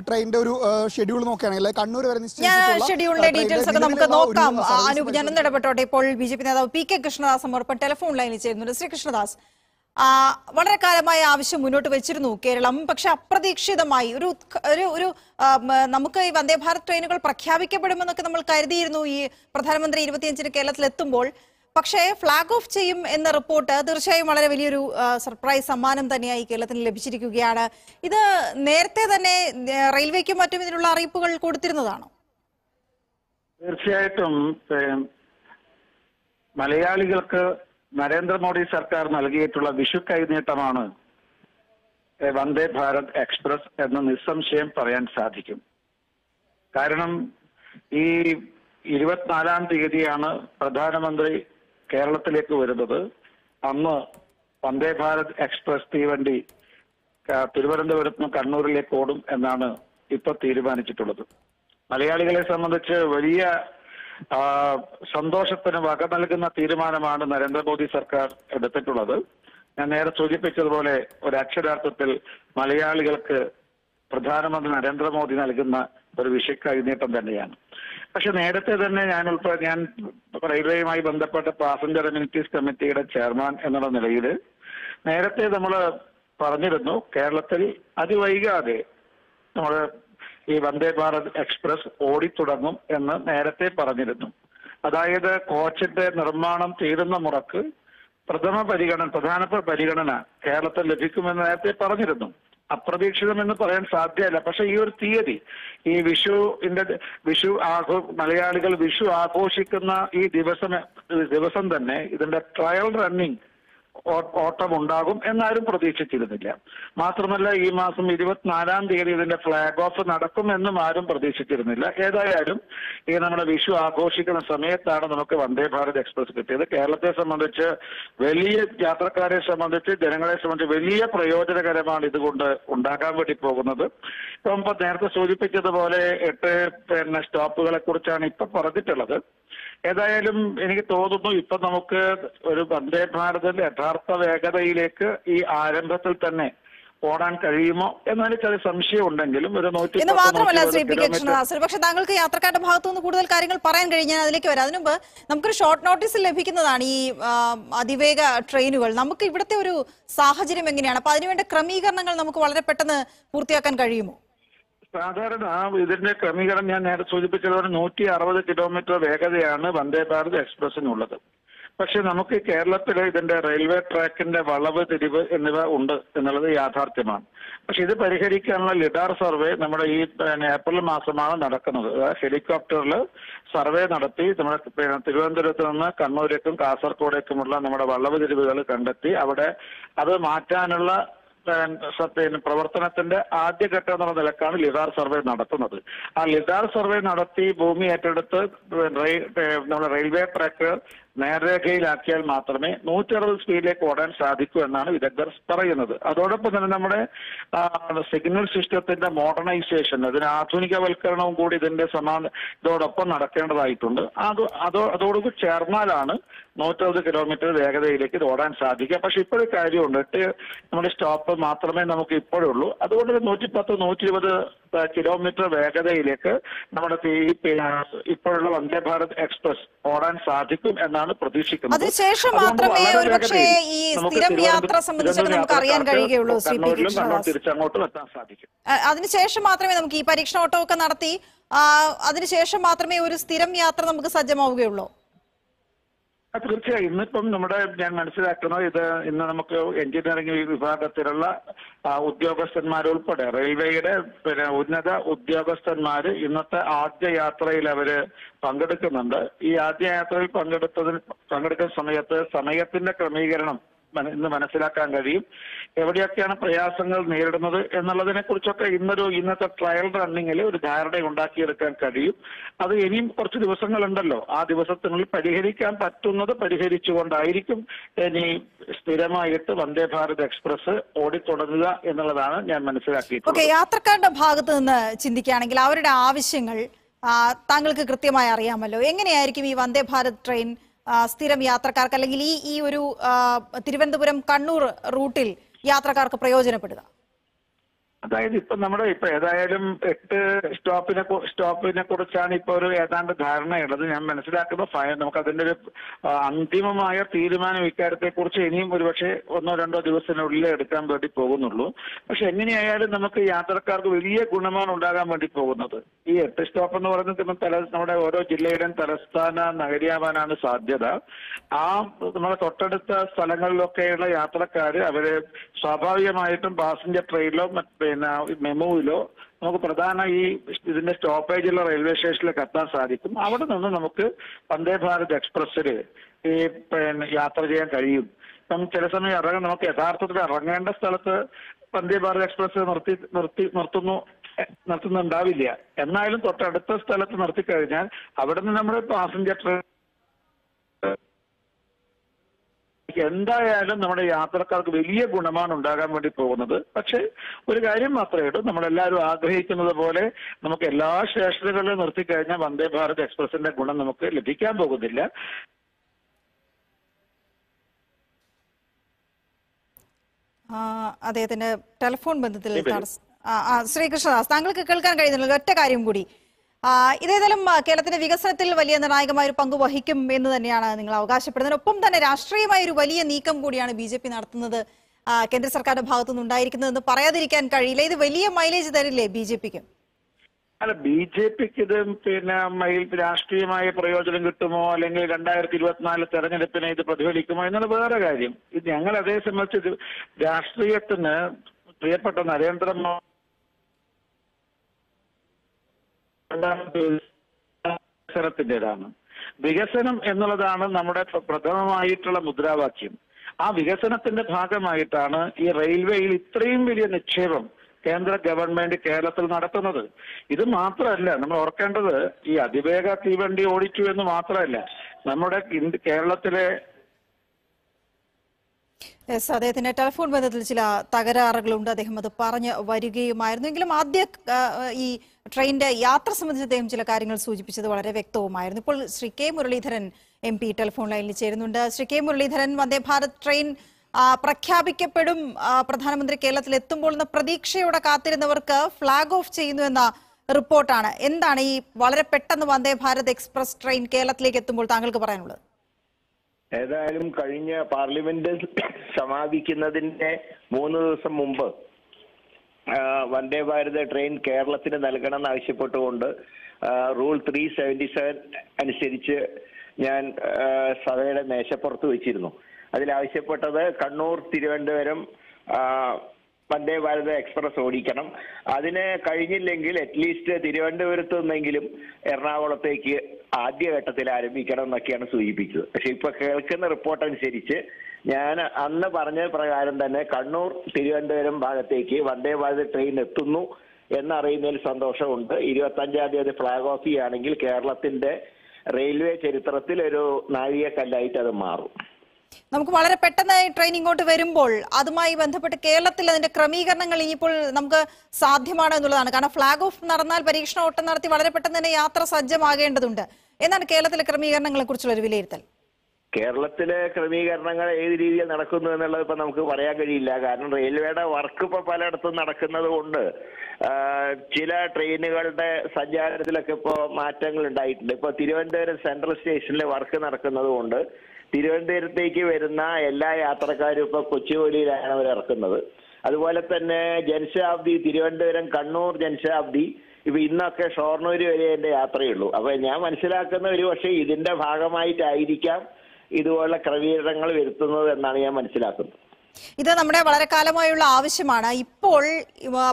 ട്രെയിനിന്റെ ഒരു ഷെഡ്യൂൾ നോക്കുകയാണെങ്കിൽ കണ്ണൂർ വരെ നിശ്ചയിച്ചിട്ടുള്ള ഷെഡ്യൂളിന്റെ ഡീറ്റെയിൽസ് ഒക്കെ നമുക്ക് നോക്കാം. അനൂപ് ഞാൻ ഇടപെട്ടോട്ടെ ഇപ്പോൾ ബി ജെ പി നേതാവ് പി കെ കൃഷ്ണദാസ് ടെലിഫോൺ ലൈനിൽ ചേരുന്നുണ്ട്. ശ്രീ കൃഷ്ണദാസ് വളരെ കാലമായ ആവശ്യം മുന്നോട്ട് വെച്ചിരുന്നു കേരളം. പക്ഷെ അപ്രതീക്ഷിതമായി ഒരു ഒരു ഒരു നമുക്ക് ഈ വന്ദേ ഭാരത് ട്രെയിനുകൾ പ്രഖ്യാപിക്കപ്പെടുമെന്നൊക്കെ നമ്മൾ കരുതിയിരുന്നു ഈ പ്രധാനമന്ത്രി ഇരുപത്തിയഞ്ചിന് കേരളത്തിൽ എത്തുമ്പോൾ പക്ഷേ ഫ്ളാഗ് ഓഫ് ചെയ്യും എന്ന റിപ്പോർട്ട് തീർച്ചയായും വളരെ വലിയൊരു സർപ്രൈസ് സമ്മാനം തന്നെയായി കേരളത്തിന് ലഭിച്ചിരിക്കുകയാണ്. ഇത് നേരത്തെ തന്നെ റെയിൽവേക്കും മറ്റും ഇതിനുള്ള അറിയിപ്പുകൾ കൊടുത്തിരുന്നതാണോ? തീർച്ചയായിട്ടും മലയാളികൾക്ക് നരേന്ദ്രമോദി സർക്കാർ നൽകിയിട്ടുള്ള വിഷു കൈനീട്ടമാണ് വന്ദേ ഭാരത് എക്സ്പ്രസ് എന്ന് നിസ്സംശയം പറയാൻ സാധിക്കും. കാരണം ഈ ഇരുപത്തിനാലാം തീയതിയാണ് പ്രധാനമന്ത്രി കേരളത്തിലേക്ക് വരുന്നത് അന്ന് വന്ദേ ഭാരത് എക്സ്പ്രസ് തീവണ്ടി തിരുവനന്തപുരത്ത് നിന്ന് കണ്ണൂരിലേക്ക് ഓടും എന്നാണ് ഇപ്പൊ തീരുമാനിച്ചിട്ടുള്ളത്. മലയാളികളെ സംബന്ധിച്ച് വലിയ സന്തോഷത്തിന് വക നൽകുന്ന തീരുമാനമാണ് നരേന്ദ്രമോദി സർക്കാർ എടുത്തിട്ടുള്ളത്. ഞാൻ നേരെ സൂചിപ്പിച്ചതുപോലെ ഒരു അക്ഷരാർത്ഥത്തിൽ മലയാളികൾക്ക് പ്രധാനമന്ത്രി നരേന്ദ്രമോദി നൽകുന്ന ഒരു വിഷ കൈനീട്ടം തന്നെയാണ്. പക്ഷെ നേരത്തെ തന്നെ ഞാൻ ഉൾപ്പെടെ ഞാൻ റെയിൽവേയുമായി ബന്ധപ്പെട്ട പാസഞ്ചർ അമ്യൂണിറ്റീസ് കമ്മിറ്റിയുടെ ചെയർമാൻ എന്നുള്ള നിലയിൽ നേരത്തെ നമ്മൾ പറഞ്ഞിരുന്നു കേരളത്തിൽ അതിവൈകാതെ നമ്മൾ ഈ വന്ദേ ഭാരത് എക്സ്പ്രസ് ഓടിത്തുടങ്ങും എന്ന് നേരത്തെ പറഞ്ഞിരുന്നു. അതായത് കോച്ചിന്റെ നിർമ്മാണം തീരുന്ന മുറക്ക് പ്രഥമ പരിഗണന പ്രധാനപ്പെട്ട പരിഗണന കേരളത്തിൽ ലഭിക്കുമെന്ന് നേരത്തെ പറഞ്ഞിരുന്നു. അപ്രതീക്ഷിതമെന്ന് പറയാൻ സാധ്യമല്ല പക്ഷെ ഈ ഒരു തീയതി ഈ വിഷു വിഷുവിന്റെ വിഷു ആഘോ മലയാളികൾ വിഷു ആഘോഷിക്കുന്ന ഈ ദിവസം ദിവസം തന്നെ ഇതിന്റെ ട്രയൽ റണ്ണിങ് ഓ- ഓട്ടം ഉണ്ടാകും എന്നാരും പ്രതീക്ഷിച്ചിരുന്നില്ല. മാത്രമല്ല ഈ മാസം ഇരുപത്തിനാലാം തീയതി ഇതിന്റെ ഫ്ലാഗ് ഓഫ് നടക്കുമെന്നും ആരും പ്രതീക്ഷിച്ചിരുന്നില്ല. ഏതായാലും ഈ നമ്മുടെ വിഷു ആഘോഷിക്കുന്ന സമയത്താണ് നമുക്ക് വന്ദേ ഭാരത് എക്സ്പ്രസ് കിട്ടിയത്. കേരളത്തെ സംബന്ധിച്ച് വലിയ യാത്രക്കാരെ സംബന്ധിച്ച് ജനങ്ങളെ സംബന്ധിച്ച് വലിയ പ്രയോജനകരമാണ് ഇതുകൊണ്ട് ഉണ്ടാക്കാൻ വേണ്ടി പോകുന്നത്. ഇപ്പം നേരത്തെ സൂചിപ്പിച്ചതുപോലെ എട്ട് പിന്നെ സ്റ്റോപ്പുകളെ കുറിച്ചാണ് ഇപ്പൊ പറഞ്ഞിട്ടുള്ളത്. ഏതായാലും എനിക്ക് തോന്നുന്നു ഇപ്പൊ നമുക്ക് ഒരു വന്ദേ ഭാരതിന്റെ യഥാർത്ഥ വേഗതയിലേക്ക് ഈ ആരംഭത്തിൽ തന്നെ ഓടാൻ കഴിയുമോ എന്നതിന് ചില സംശയം ഉണ്ടെങ്കിലും ഒരു നൂറ്റി എന്ന് മാത്രമല്ല ശ്രീ പി കൃഷ്ണദാസ്. പക്ഷെ താങ്കൾക്ക് യാത്രക്കാരുടെ ഭാഗത്തു നിന്ന് കൂടുതൽ കാര്യങ്ങൾ പറയാൻ കഴിഞ്ഞാൽ അതിലേക്ക് വരാം. അതിനുമ്പ് നമുക്കൊരു ഷോർട്ട് നോട്ടീസിൽ ലഭിക്കുന്നതാണ് ഈ അതിവേഗ ട്രെയിനുകൾ. നമുക്ക് ഇവിടുത്തെ ഒരു സാഹചര്യം എങ്ങനെയാണ്? അപ്പൊ അതിനുവേണ്ട ക്രമീകരണങ്ങൾ നമുക്ക് വളരെ പെട്ടെന്ന് പൂർത്തിയാക്കാൻ കഴിയുമോ? സാധാരണ ഇതിന്റെ ക്രമീകരണം ഞാൻ നേരത്തെ സൂചിപ്പിച്ചതുപോലെ നൂറ്റി അറുപത് കിലോമീറ്റർ വേഗതയാണ് വന്ദേ ഭാരത് എക്സ്പ്രസിനുള്ളത് പക്ഷെ നമുക്ക് കേരളത്തിൽ ഇതിന്റെ റെയിൽവേ ട്രാക്കിന്റെ വളവ് തിരിവ് എന്നിവ ഉണ്ട് എന്നുള്ളത് യാഥാർത്ഥ്യമാണ്. പക്ഷെ ഇത് പരിഹരിക്കാനുള്ള ലിഡാർ സർവേ നമ്മുടെ ഈ ഏപ്രിൽ മാസമാണ് നടക്കുന്നത്. ഹെലികോപ്റ്ററിൽ സർവേ നടത്തി നമ്മുടെ തിരുവനന്തപുരത്ത് നിന്ന് കണ്ണൂരേക്കും കാസർഗോഡേക്കുമുള്ള നമ്മുടെ വളവ് തിരിവുകൾ കണ്ടെത്തി അവിടെ അത് മാറ്റാനുള്ള പിന്നെ പ്രവർത്തനത്തിന്റെ ആദ്യഘട്ടം എന്നുള്ള നിലക്കാണ് ലിഡാർ സർവേ നടത്തുന്നത്. ആ ലിഡാർ സർവേ നടത്തി ഭൂമി ഏറ്റെടുത്ത് നമ്മുടെ റെയിൽവേ ട്രാക്ക് നേർരേഖയിലാക്കിയാൽ മാത്രമേ നൂറ്റി അറുപത് സ്പീഡിലേക്ക് ഓടാൻ സാധിക്കൂ എന്നാണ് വിദഗ്ധർ പറയുന്നത്. അതോടൊപ്പം തന്നെ നമ്മുടെ സിഗ്നൽ സിസ്റ്റത്തിന്റെ മോഡേണൈസേഷൻ അതിന് ആധുനികവൽക്കരണവും കൂടി ഇതിന്റെ സമാന ഇതോടൊപ്പം നടക്കേണ്ടതായിട്ടുണ്ട്. അത് അതോ അതോടുകൂടി ചേർന്നാലാണ് നൂറ്ററുപത് കിലോമീറ്റർ വേഗതയിലേക്ക് ഇത് ഓടാൻ സാധിക്കുക. പക്ഷെ ഇപ്പോഴൊരു കാര്യമുണ്ട്. എട്ട് നമ്മുടെ സ്റ്റോപ്പ് മാത്രമേ നമുക്ക് ഇപ്പോഴുള്ളൂ. അതുകൊണ്ട് ഒരു നൂറ്റി ഇരുപത് കിലോമീറ്റർ വേഗതയിലേക്ക് നമ്മുടെ ഇപ്പോഴുള്ള വന്ദേ ഭാരത് എക്സ്പ്രസ് ഓടാൻ സാധിക്കും എന്നാണ് പ്രതീക്ഷിക്കുന്നത്. അതിനുശേഷം മാത്രമേ ഒരുപക്ഷേ ഈ നമുക്ക് സ്ഥിരം യാത്ര സംബന്ധിച്ചൊക്കെ നമുക്ക് അറിയാൻ കഴിയുകയുള്ളൂ തിരിച്ചങ്ങോട്ടും എത്താൻ സാധിക്കും. അതിനുശേഷം മാത്രമേ നമുക്ക് ഈ പരീക്ഷണ ഓട്ടമൊക്കെ നടത്തി അതിനുശേഷം മാത്രമേ ഒരു സ്ഥിരം യാത്ര നമുക്ക് സജ്ജമാവുകയുള്ളൂ. തീർച്ചയായും. ഇന്നിപ്പം നമ്മുടെ ഞാൻ മനസ്സിലാക്കുന്നത് ഇത് ഇന്ന് നമുക്ക് എഞ്ചിനീയറിംഗ് വിഭാഗത്തിലുള്ള ഉദ്യോഗസ്ഥന്മാരുൾപ്പെടെ റെയിൽവേയുടെ പിന്നെ ഉന്നത ഉദ്യോഗസ്ഥന്മാർ ഇന്നത്തെ ആദ്യ യാത്രയിൽ അവർ പങ്കെടുക്കുന്നുണ്ട്. ഈ ആദ്യ യാത്രയിൽ പങ്കെടുത്തതിന് പങ്കെടുക്കുന്ന സമയത്ത് സമയത്തിന്റെ ക്രമീകരണം ഇന്ന് മനസ്സിലാക്കാൻ കഴിയും. എവിടെയൊക്കെയാണ് പ്രയാസങ്ങൾ നേരിടുന്നത് എന്നുള്ളതിനെ കുറിച്ചൊക്കെ ഇന്നൊരു ഇന്നത്തെ ട്രയൽ റണ്ണിങ്ങിൽ ഒരു ധാരണ ഉണ്ടാക്കിയെടുക്കാൻ കഴിയും. അത് ഇനിയും കുറച്ച് ദിവസങ്ങളുണ്ടല്ലോ. ആ ദിവസത്തിനുള്ളിൽ പരിഹരിക്കാൻ പറ്റുന്നത് പരിഹരിച്ചുകൊണ്ടായിരിക്കും ഇനി സ്ഥിരമായിട്ട് വന്ദേ ഭാരത് എക്സ്പ്രസ് ഓടിത്തുടങ്ങുക എന്നുള്ളതാണ് ഞാൻ ഓക്കെ മനസ്സിലാക്കിയിട്ടുള്ളത് യാത്രക്കാരുടെ ഭാഗത്ത് നിന്ന് ചിന്തിക്കുകയാണെങ്കിൽ അവരുടെ ആവശ്യങ്ങൾ താങ്കൾക്ക് കൃത്യമായി അറിയാമല്ലോ. എങ്ങനെയായിരിക്കും ഈ വന്ദേ ഭാരത് ട്രെയിൻ സ്ഥിരം യാത്രക്കാർക്ക് അല്ലെങ്കിൽ ഈ ഈ ഒരു തിരുവനന്തപുരം കണ്ണൂർ റൂട്ടിൽ യാത്രക്കാർക്ക് പ്രയോജനപ്പെടുക. അതായത് ഇപ്പൊ നമ്മുടെ ഇപ്പൊ ഏതായാലും എട്ട് സ്റ്റോപ്പിനെ സ്റ്റോപ്പിനെ കുറിച്ചാണ് ഇപ്പൊ ഒരു ഏതാണ്ട് ധാരണയുള്ളത്. ഞാൻ മനസ്സിലാക്കുന്ന ഫയൽ നമുക്ക് അതിന്റെ ഒരു അന്തിമമായ തീരുമാനം ഇക്കാര്യത്തെ കുറിച്ച് ഇനിയും ഒരുപക്ഷെ ഒന്നോ രണ്ടോ ദിവസത്തിനുള്ളിൽ എടുക്കാൻ വേണ്ടി പോകുന്നുള്ളൂ. പക്ഷെ എങ്ങനെയായാലും നമുക്ക് യാത്രക്കാർക്ക് വലിയ ഗുണമാണ് ഉണ്ടാകാൻ വേണ്ടി പോകുന്നത്. ഈ എട്ട് സ്റ്റോപ്പ് എന്ന് പറയുന്നത് ഇപ്പം തല നമ്മുടെ ഓരോ ജില്ലയുടെയും തലസ്ഥാന നഗരിയാവാനാണ് സാധ്യത. ആ നമ്മുടെ തൊട്ടടുത്ത സ്ഥലങ്ങളിലൊക്കെയുള്ള യാത്രക്കാർ അവർ സ്വാഭാവികമായിട്ടും പാസഞ്ചർ ട്രെയിനിലോ മറ്റ് പിന്നെ മെമുവിലോ നമുക്ക് പ്രധാന ഈ ഇതിന്റെ സ്റ്റോപ്പേജുള്ള റെയിൽവേ സ്റ്റേഷനിലേക്ക് എത്താൻ സാധിക്കും. അവിടെ നിന്ന് നമുക്ക് വന്ദേ ഭാരത് എക്സ്പ്രസ്സിൽ ഈ പിന്നെ യാത്ര ചെയ്യാൻ കഴിയും. ഇപ്പം ചില സമയം ഇറങ്ങാൻ നമുക്ക് യഥാർത്ഥത്തിൽ ഇറങ്ങേണ്ട സ്ഥലത്ത് വന്ദേ ഭാരത് എക്സ്പ്രസ് നിർത്തി നിർത്തി നിർത്തുന്നു നിർത്തുന്നുണ്ടാവില്ല. എന്നാലും തൊട്ടടുത്ത സ്ഥലത്ത് നിർത്തി കഴിഞ്ഞാൽ അവിടെ നിന്ന് നമ്മുടെ പാസഞ്ചർ ട്രെയിൻ എന്തായാലും നമ്മുടെ യാത്രക്കാർക്ക് വലിയ ഗുണമാണ് ഉണ്ടാകാൻ വേണ്ടി പോകുന്നത്. പക്ഷെ ഒരു കാര്യം മാത്രമേ ഉള്ളൂ. നമ്മളെല്ലാവരും ആഗ്രഹിക്കുന്നത് പോലെ നമുക്ക് എല്ലാ സ്റ്റേഷനുകളിലും നിർത്തിക്കഴിഞ്ഞാൽ വന്ദേ ഭാരത് എക്സ്പ്രസിന്റെ ഗുണം നമുക്ക് ലഭിക്കാൻ പോകുന്നില്ല. അദ്ദേഹത്തിന്റെ ടെലിഫോൺ ബന്ധത്തിൽ ശ്രീകൃഷ്ണദാസ് താങ്കൾക്ക് കേൾക്കാൻ കഴിയുന്നില്ല. ഒറ്റ കാര്യം കൂടി. ഇതേതായാലും കേരളത്തിന്റെ വികസനത്തിൽ വലിയ നിർണായകമായ ഒരു പങ്ക് വഹിക്കും എന്ന് തന്നെയാണ് നിങ്ങൾ അവകാശപ്പെടുന്നത്. ഒപ്പം തന്നെ രാഷ്ട്രീയമായ ഒരു വലിയ നീക്കം കൂടിയാണ് ബി ജെ പി നടത്തുന്നത് കേന്ദ്ര സർക്കാരിന്റെ ഭാഗത്തുനിന്ന് ഉണ്ടായിരിക്കുന്നതെന്ന് പറയാതിരിക്കാൻ കഴിയില്ല. ഇത് വലിയ മൈലേജ് തരില്ലേ ബി ജെ പിക്ക്? അല്ല ബി ജെ പിക്ക് ഇത് പിന്നെ രാഷ്ട്രീയമായ പ്രയോജനം കിട്ടുമോ? അല്ലെങ്കിൽ രണ്ടായിരത്തി ഇരുപത്തിനാല് തെരഞ്ഞെടുപ്പിനെ ഇത് പ്രതിഫലിക്കുമോ? എന്നുള്ള വേറെ കാര്യം. ഇത് ഞങ്ങൾ അതേ സംബന്ധിച്ച് രാഷ്ട്രീയത്തിന് പ്രിയപ്പെട്ട നരേന്ദ്രമോദി വികസനത്തിന്റെതാണ് വികസനം എന്നുള്ളതാണ് നമ്മുടെ പ്രഥമമായിട്ടുള്ള മുദ്രാവാക്യം. ആ വികസനത്തിന്റെ ഭാഗമായിട്ടാണ് ഈ റെയിൽവേയിൽ ഇത്രയും വലിയ നിക്ഷേപം കേന്ദ്ര ഗവൺമെന്റ് കേരളത്തിൽ നടത്തുന്നത്. ഇത് മാത്രമല്ല നമ്മൾ ഓർക്കേണ്ടത് ഈ അതിവേഗ തീവണ്ടി ഓടിച്ചു എന്ന് മാത്രമല്ല നമ്മുടെ കേരളത്തിലെ യെസ് അദ്ദേഹത്തിന്റെ ടെലിഫോൺ ബന്ധത്തിൽ ചില തകരാറുകളുണ്ട്. അദ്ദേഹം അത് പറഞ്ഞു വരികയുമായിരുന്നു. എങ്കിലും ആദ്യ ഈ ട്രെയിനിന്റെ യാത്ര സംബന്ധിച്ച് അദ്ദേഹം ചില കാര്യങ്ങൾ സൂചിപ്പിച്ചത് വളരെ വ്യക്തവുമായിരുന്നു. ഇപ്പോൾ Shri K Muraleedharan M P telephone ലൈനിൽ ചേരുന്നുണ്ട്. ശ്രീ കെ മുരളീധരൻ വന്ദേ ഭാരത് ട്രെയിൻ പ്രഖ്യാപിക്കപ്പെടും. പ്രധാനമന്ത്രി കേരളത്തിൽ എത്തുമ്പോൾ എന്ന പ്രതീക്ഷയോടെ കാത്തിരുന്നവർക്ക് ഫ്ളാഗ് ഓഫ് ചെയ്യുന്നു എന്ന റിപ്പോർട്ടാണ്. എന്താണ് ഈ വളരെ പെട്ടെന്ന് വന്ദേ ഭാരത് എക്സ്പ്രസ് ട്രെയിൻ കേരളത്തിലേക്ക് എത്തുമ്പോൾ താങ്കൾക്ക് പറയാനുള്ളത്? ഏതായാലും കഴിഞ്ഞ പാർലമെന്റ് സമാപിക്കുന്നതിന്റെ മൂന്ന് ദിവസം മുമ്പ് വന്ദേ ഭാരത് ട്രെയിൻ കേരളത്തിന് നൽകണമെന്ന് ആവശ്യപ്പെട്ടുകൊണ്ട് റൂൾ ത്രീ സെവന്റി സെവൻ അനുസരിച്ച് ഞാൻ സഭയുടെ മേശപ്പുറത്ത് വെച്ചിരുന്നു. അതിലാവശ്യപ്പെട്ടത് കണ്ണൂർ തിരുവനന്തപുരം വന്ദേ ഭാരത് എക്സ്പ്രസ് ഓടിക്കണം. അതിന് കഴിഞ്ഞില്ലെങ്കിൽ അറ്റ്ലീസ്റ്റ് തിരുവനന്തപുരത്ത് നിന്നെങ്കിലും എറണാകുളത്തേക്ക് ആദ്യഘട്ടത്തിൽ ആരംഭിക്കണം എന്നൊക്കെയാണ് സൂചിപ്പിച്ചത്. പക്ഷെ ഇപ്പൊ കേൾക്കുന്ന റിപ്പോർട്ട് അനുസരിച്ച് ഞാൻ അന്ന് പറഞ്ഞ പ്രകാരം തന്നെ കണ്ണൂർ തിരുവനന്തപുരം ഭാഗത്തേക്ക് വന്ദേ ഭാരത് ട്രെയിൻ എത്തുന്നു എന്നറിയുന്നതിൽ സന്തോഷമുണ്ട്. ഇരുപത്തി അഞ്ചാം തീയതി ഫ്ലാഗ് ഓഫ് ചെയ്യുകയാണെങ്കിൽ കേരളത്തിന്റെ റെയിൽവേ ചരിത്രത്തിൽ ഒരു നാഴികക്കല്ലായിട്ട് അത് മാറും. നമുക്ക് വളരെ പെട്ടെന്ന് ട്രെയിൻ ഇങ്ങോട്ട് വരുമ്പോൾ അതുമായി ബന്ധപ്പെട്ട് കേരളത്തിൽ അതിന്റെ ക്രമീകരണങ്ങൾ ഇനിയിപ്പോൾ നമുക്ക് സാധ്യമാണ് എന്നുള്ളതാണ്. കാരണം ഫ്ലാഗ് ഓഫ് നടന്നാൽ പരീക്ഷണ ഓട്ടം നടത്തി വളരെ പെട്ടെന്ന് തന്നെ യാത്ര സജ്ജമാകേണ്ടതുണ്ട്. എന്നാണ് കേരളത്തിലെ ക്രമീകരണങ്ങളെ കുറിച്ചുള്ള ഒരു വിലയിരുത്തൽ. കേരളത്തിലെ ക്രമീകരണങ്ങൾ ഏത് രീതിയിൽ നടക്കുന്നു എന്നുള്ളത് ഇപ്പൊ നമുക്ക് പറയാൻ കഴിയില്ല. കാരണം റെയിൽവേയുടെ വർക്ക് ഇപ്പൊ പലയിടത്തും നടക്കുന്നത് കൊണ്ട് ചില ട്രെയിനുകളുടെ സഞ്ചാരത്തിലൊക്കെ ഇപ്പോ മാറ്റങ്ങൾ ഉണ്ടായിട്ടുണ്ട്. ഇപ്പൊ തിരുവനന്തപുരം സെൻട്രൽ സ്റ്റേഷനിൽ വർക്ക് നടക്കുന്നത് കൊണ്ട് തിരുവനന്തപുരത്തേക്ക് വരുന്ന എല്ലാ യാത്രക്കാരും ഇപ്പൊ കൊച്ചുവേളിയിലാണ് അവർ ഇറക്കുന്നത്. അതുപോലെ തന്നെ ജനശതാബ്ദി തിരുവനന്തപുരം കണ്ണൂർ ജനശതാബ്ദി ഇപ്പൊ ഇന്നൊക്കെ ഷൊർണൂർ വരെ എന്റെ യാത്രയുള്ളൂ അപ്പൊ ഞാൻ മനസ്സിലാക്കുന്ന ഒരു പക്ഷേ ഇതിന്റെ ഭാഗമായിട്ടായിരിക്കാം ഇതുപോലുള്ള ക്രമീകരണങ്ങൾ വരുത്തുന്നത് എന്നാണ് ഞാൻ മനസ്സിലാക്കുന്നത്. ഇത് നമ്മുടെ വളരെ കാലമായുള്ള ആവശ്യമാണ്. ഇപ്പോൾ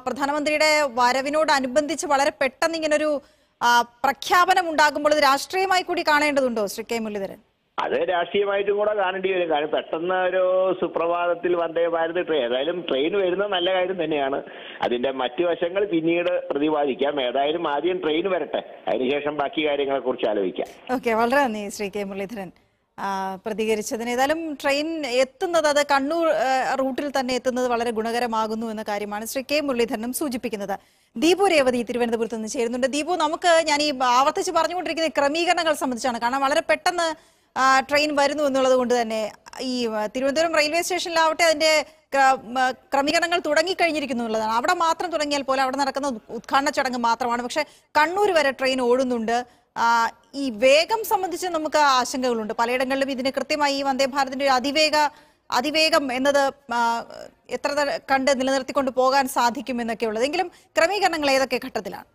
പ്രധാനമന്ത്രിയുടെ വരവിനോടനുബന്ധിച്ച് വളരെ പെട്ടെന്ന് ഇങ്ങനൊരു പ്രഖ്യാപനം ഉണ്ടാകുമ്പോൾ ഇത് രാഷ്ട്രീയമായി കൂടി കാണേണ്ടതുണ്ടോ ശ്രീ കെ മുരളീധരൻ? അത് രാഷ്ട്രീയമായിട്ടും കൂടെ കാണേണ്ടി വരും. കാരണം പെട്ടെന്ന് ഒരു സുപ്രഭാതത്തിൽ വന്ദേ ഭാരത് ട്രെയിൻ. ഏതായാലും ട്രെയിൻ വരുന്നത് നല്ല കാര്യം തന്നെയാണ്. അതിന്റെ മറ്റു വശങ്ങൾ പിന്നീട് പ്രതിപാദിക്കാം. ഏതായാലും ആദ്യം ട്രെയിൻ വരട്ടെ. അതിനുശേഷം ബാക്കി കാര്യങ്ങളെ കുറിച്ച് ആലോചിക്കാം. ഓക്കെ. വളരെ നന്ദി ശ്രീ കെ മുരളീധരൻ. പ്രതികരിച്ചതിന്. ഏതായാലും ട്രെയിൻ എത്തുന്നത് അത് കണ്ണൂർ റൂട്ടിൽ തന്നെ എത്തുന്നത് വളരെ ഗുണകരമാകുന്നു എന്ന കാര്യമാണ് ശ്രീ കെ മുരളീധരനും സൂചിപ്പിക്കുന്നത്. ദീപു രേവതി തിരുവനന്തപുരത്ത് നിന്ന് ചേരുന്നുണ്ട്. ദീപു നമുക്ക് ഞാൻ ഈ ആവർത്തിച്ച് പറഞ്ഞുകൊണ്ടിരിക്കുന്ന ക്രമീകരണങ്ങൾ സംബന്ധിച്ചാണ് കാരണം വളരെ പെട്ടെന്ന് ട്രെയിൻ വരുന്നു എന്നുള്ളത് കൊണ്ട് തന്നെ ഈ തിരുവനന്തപുരം റെയിൽവേ സ്റ്റേഷനിലാവട്ടെ അതിന്റെ ക്രമീകരണങ്ങൾ തുടങ്ങിക്കഴിഞ്ഞിരിക്കുന്നു എന്നുള്ളതാണ്. അവിടെ മാത്രം തുടങ്ങിയാൽ പോലെ അവിടെ നടക്കുന്ന ഉദ്ഘാടന ചടങ്ങ് മാത്രമാണ്. പക്ഷെ കണ്ണൂർ വരെ ട്രെയിൻ ഓടുന്നുണ്ട്. ഈ വേഗം സംബന്ധിച്ച് നമുക്ക് ആശങ്കകളുണ്ട്. പലയിടങ്ങളിലും ഇതിന് കൃത്യമായി ഈ വന്ദേ ഭാരതിന്റെ ഒരു അതിവേഗ അതിവേഗം എന്നത് എത്ര കണ്ട് നിലനിർത്തിക്കൊണ്ട് പോകാൻ സാധിക്കും എന്നൊക്കെ ഉള്ളത് എങ്കിലും ക്രമീകരണങ്ങൾ ഏതൊക്കെ ഘട്ടത്തിലാണ്?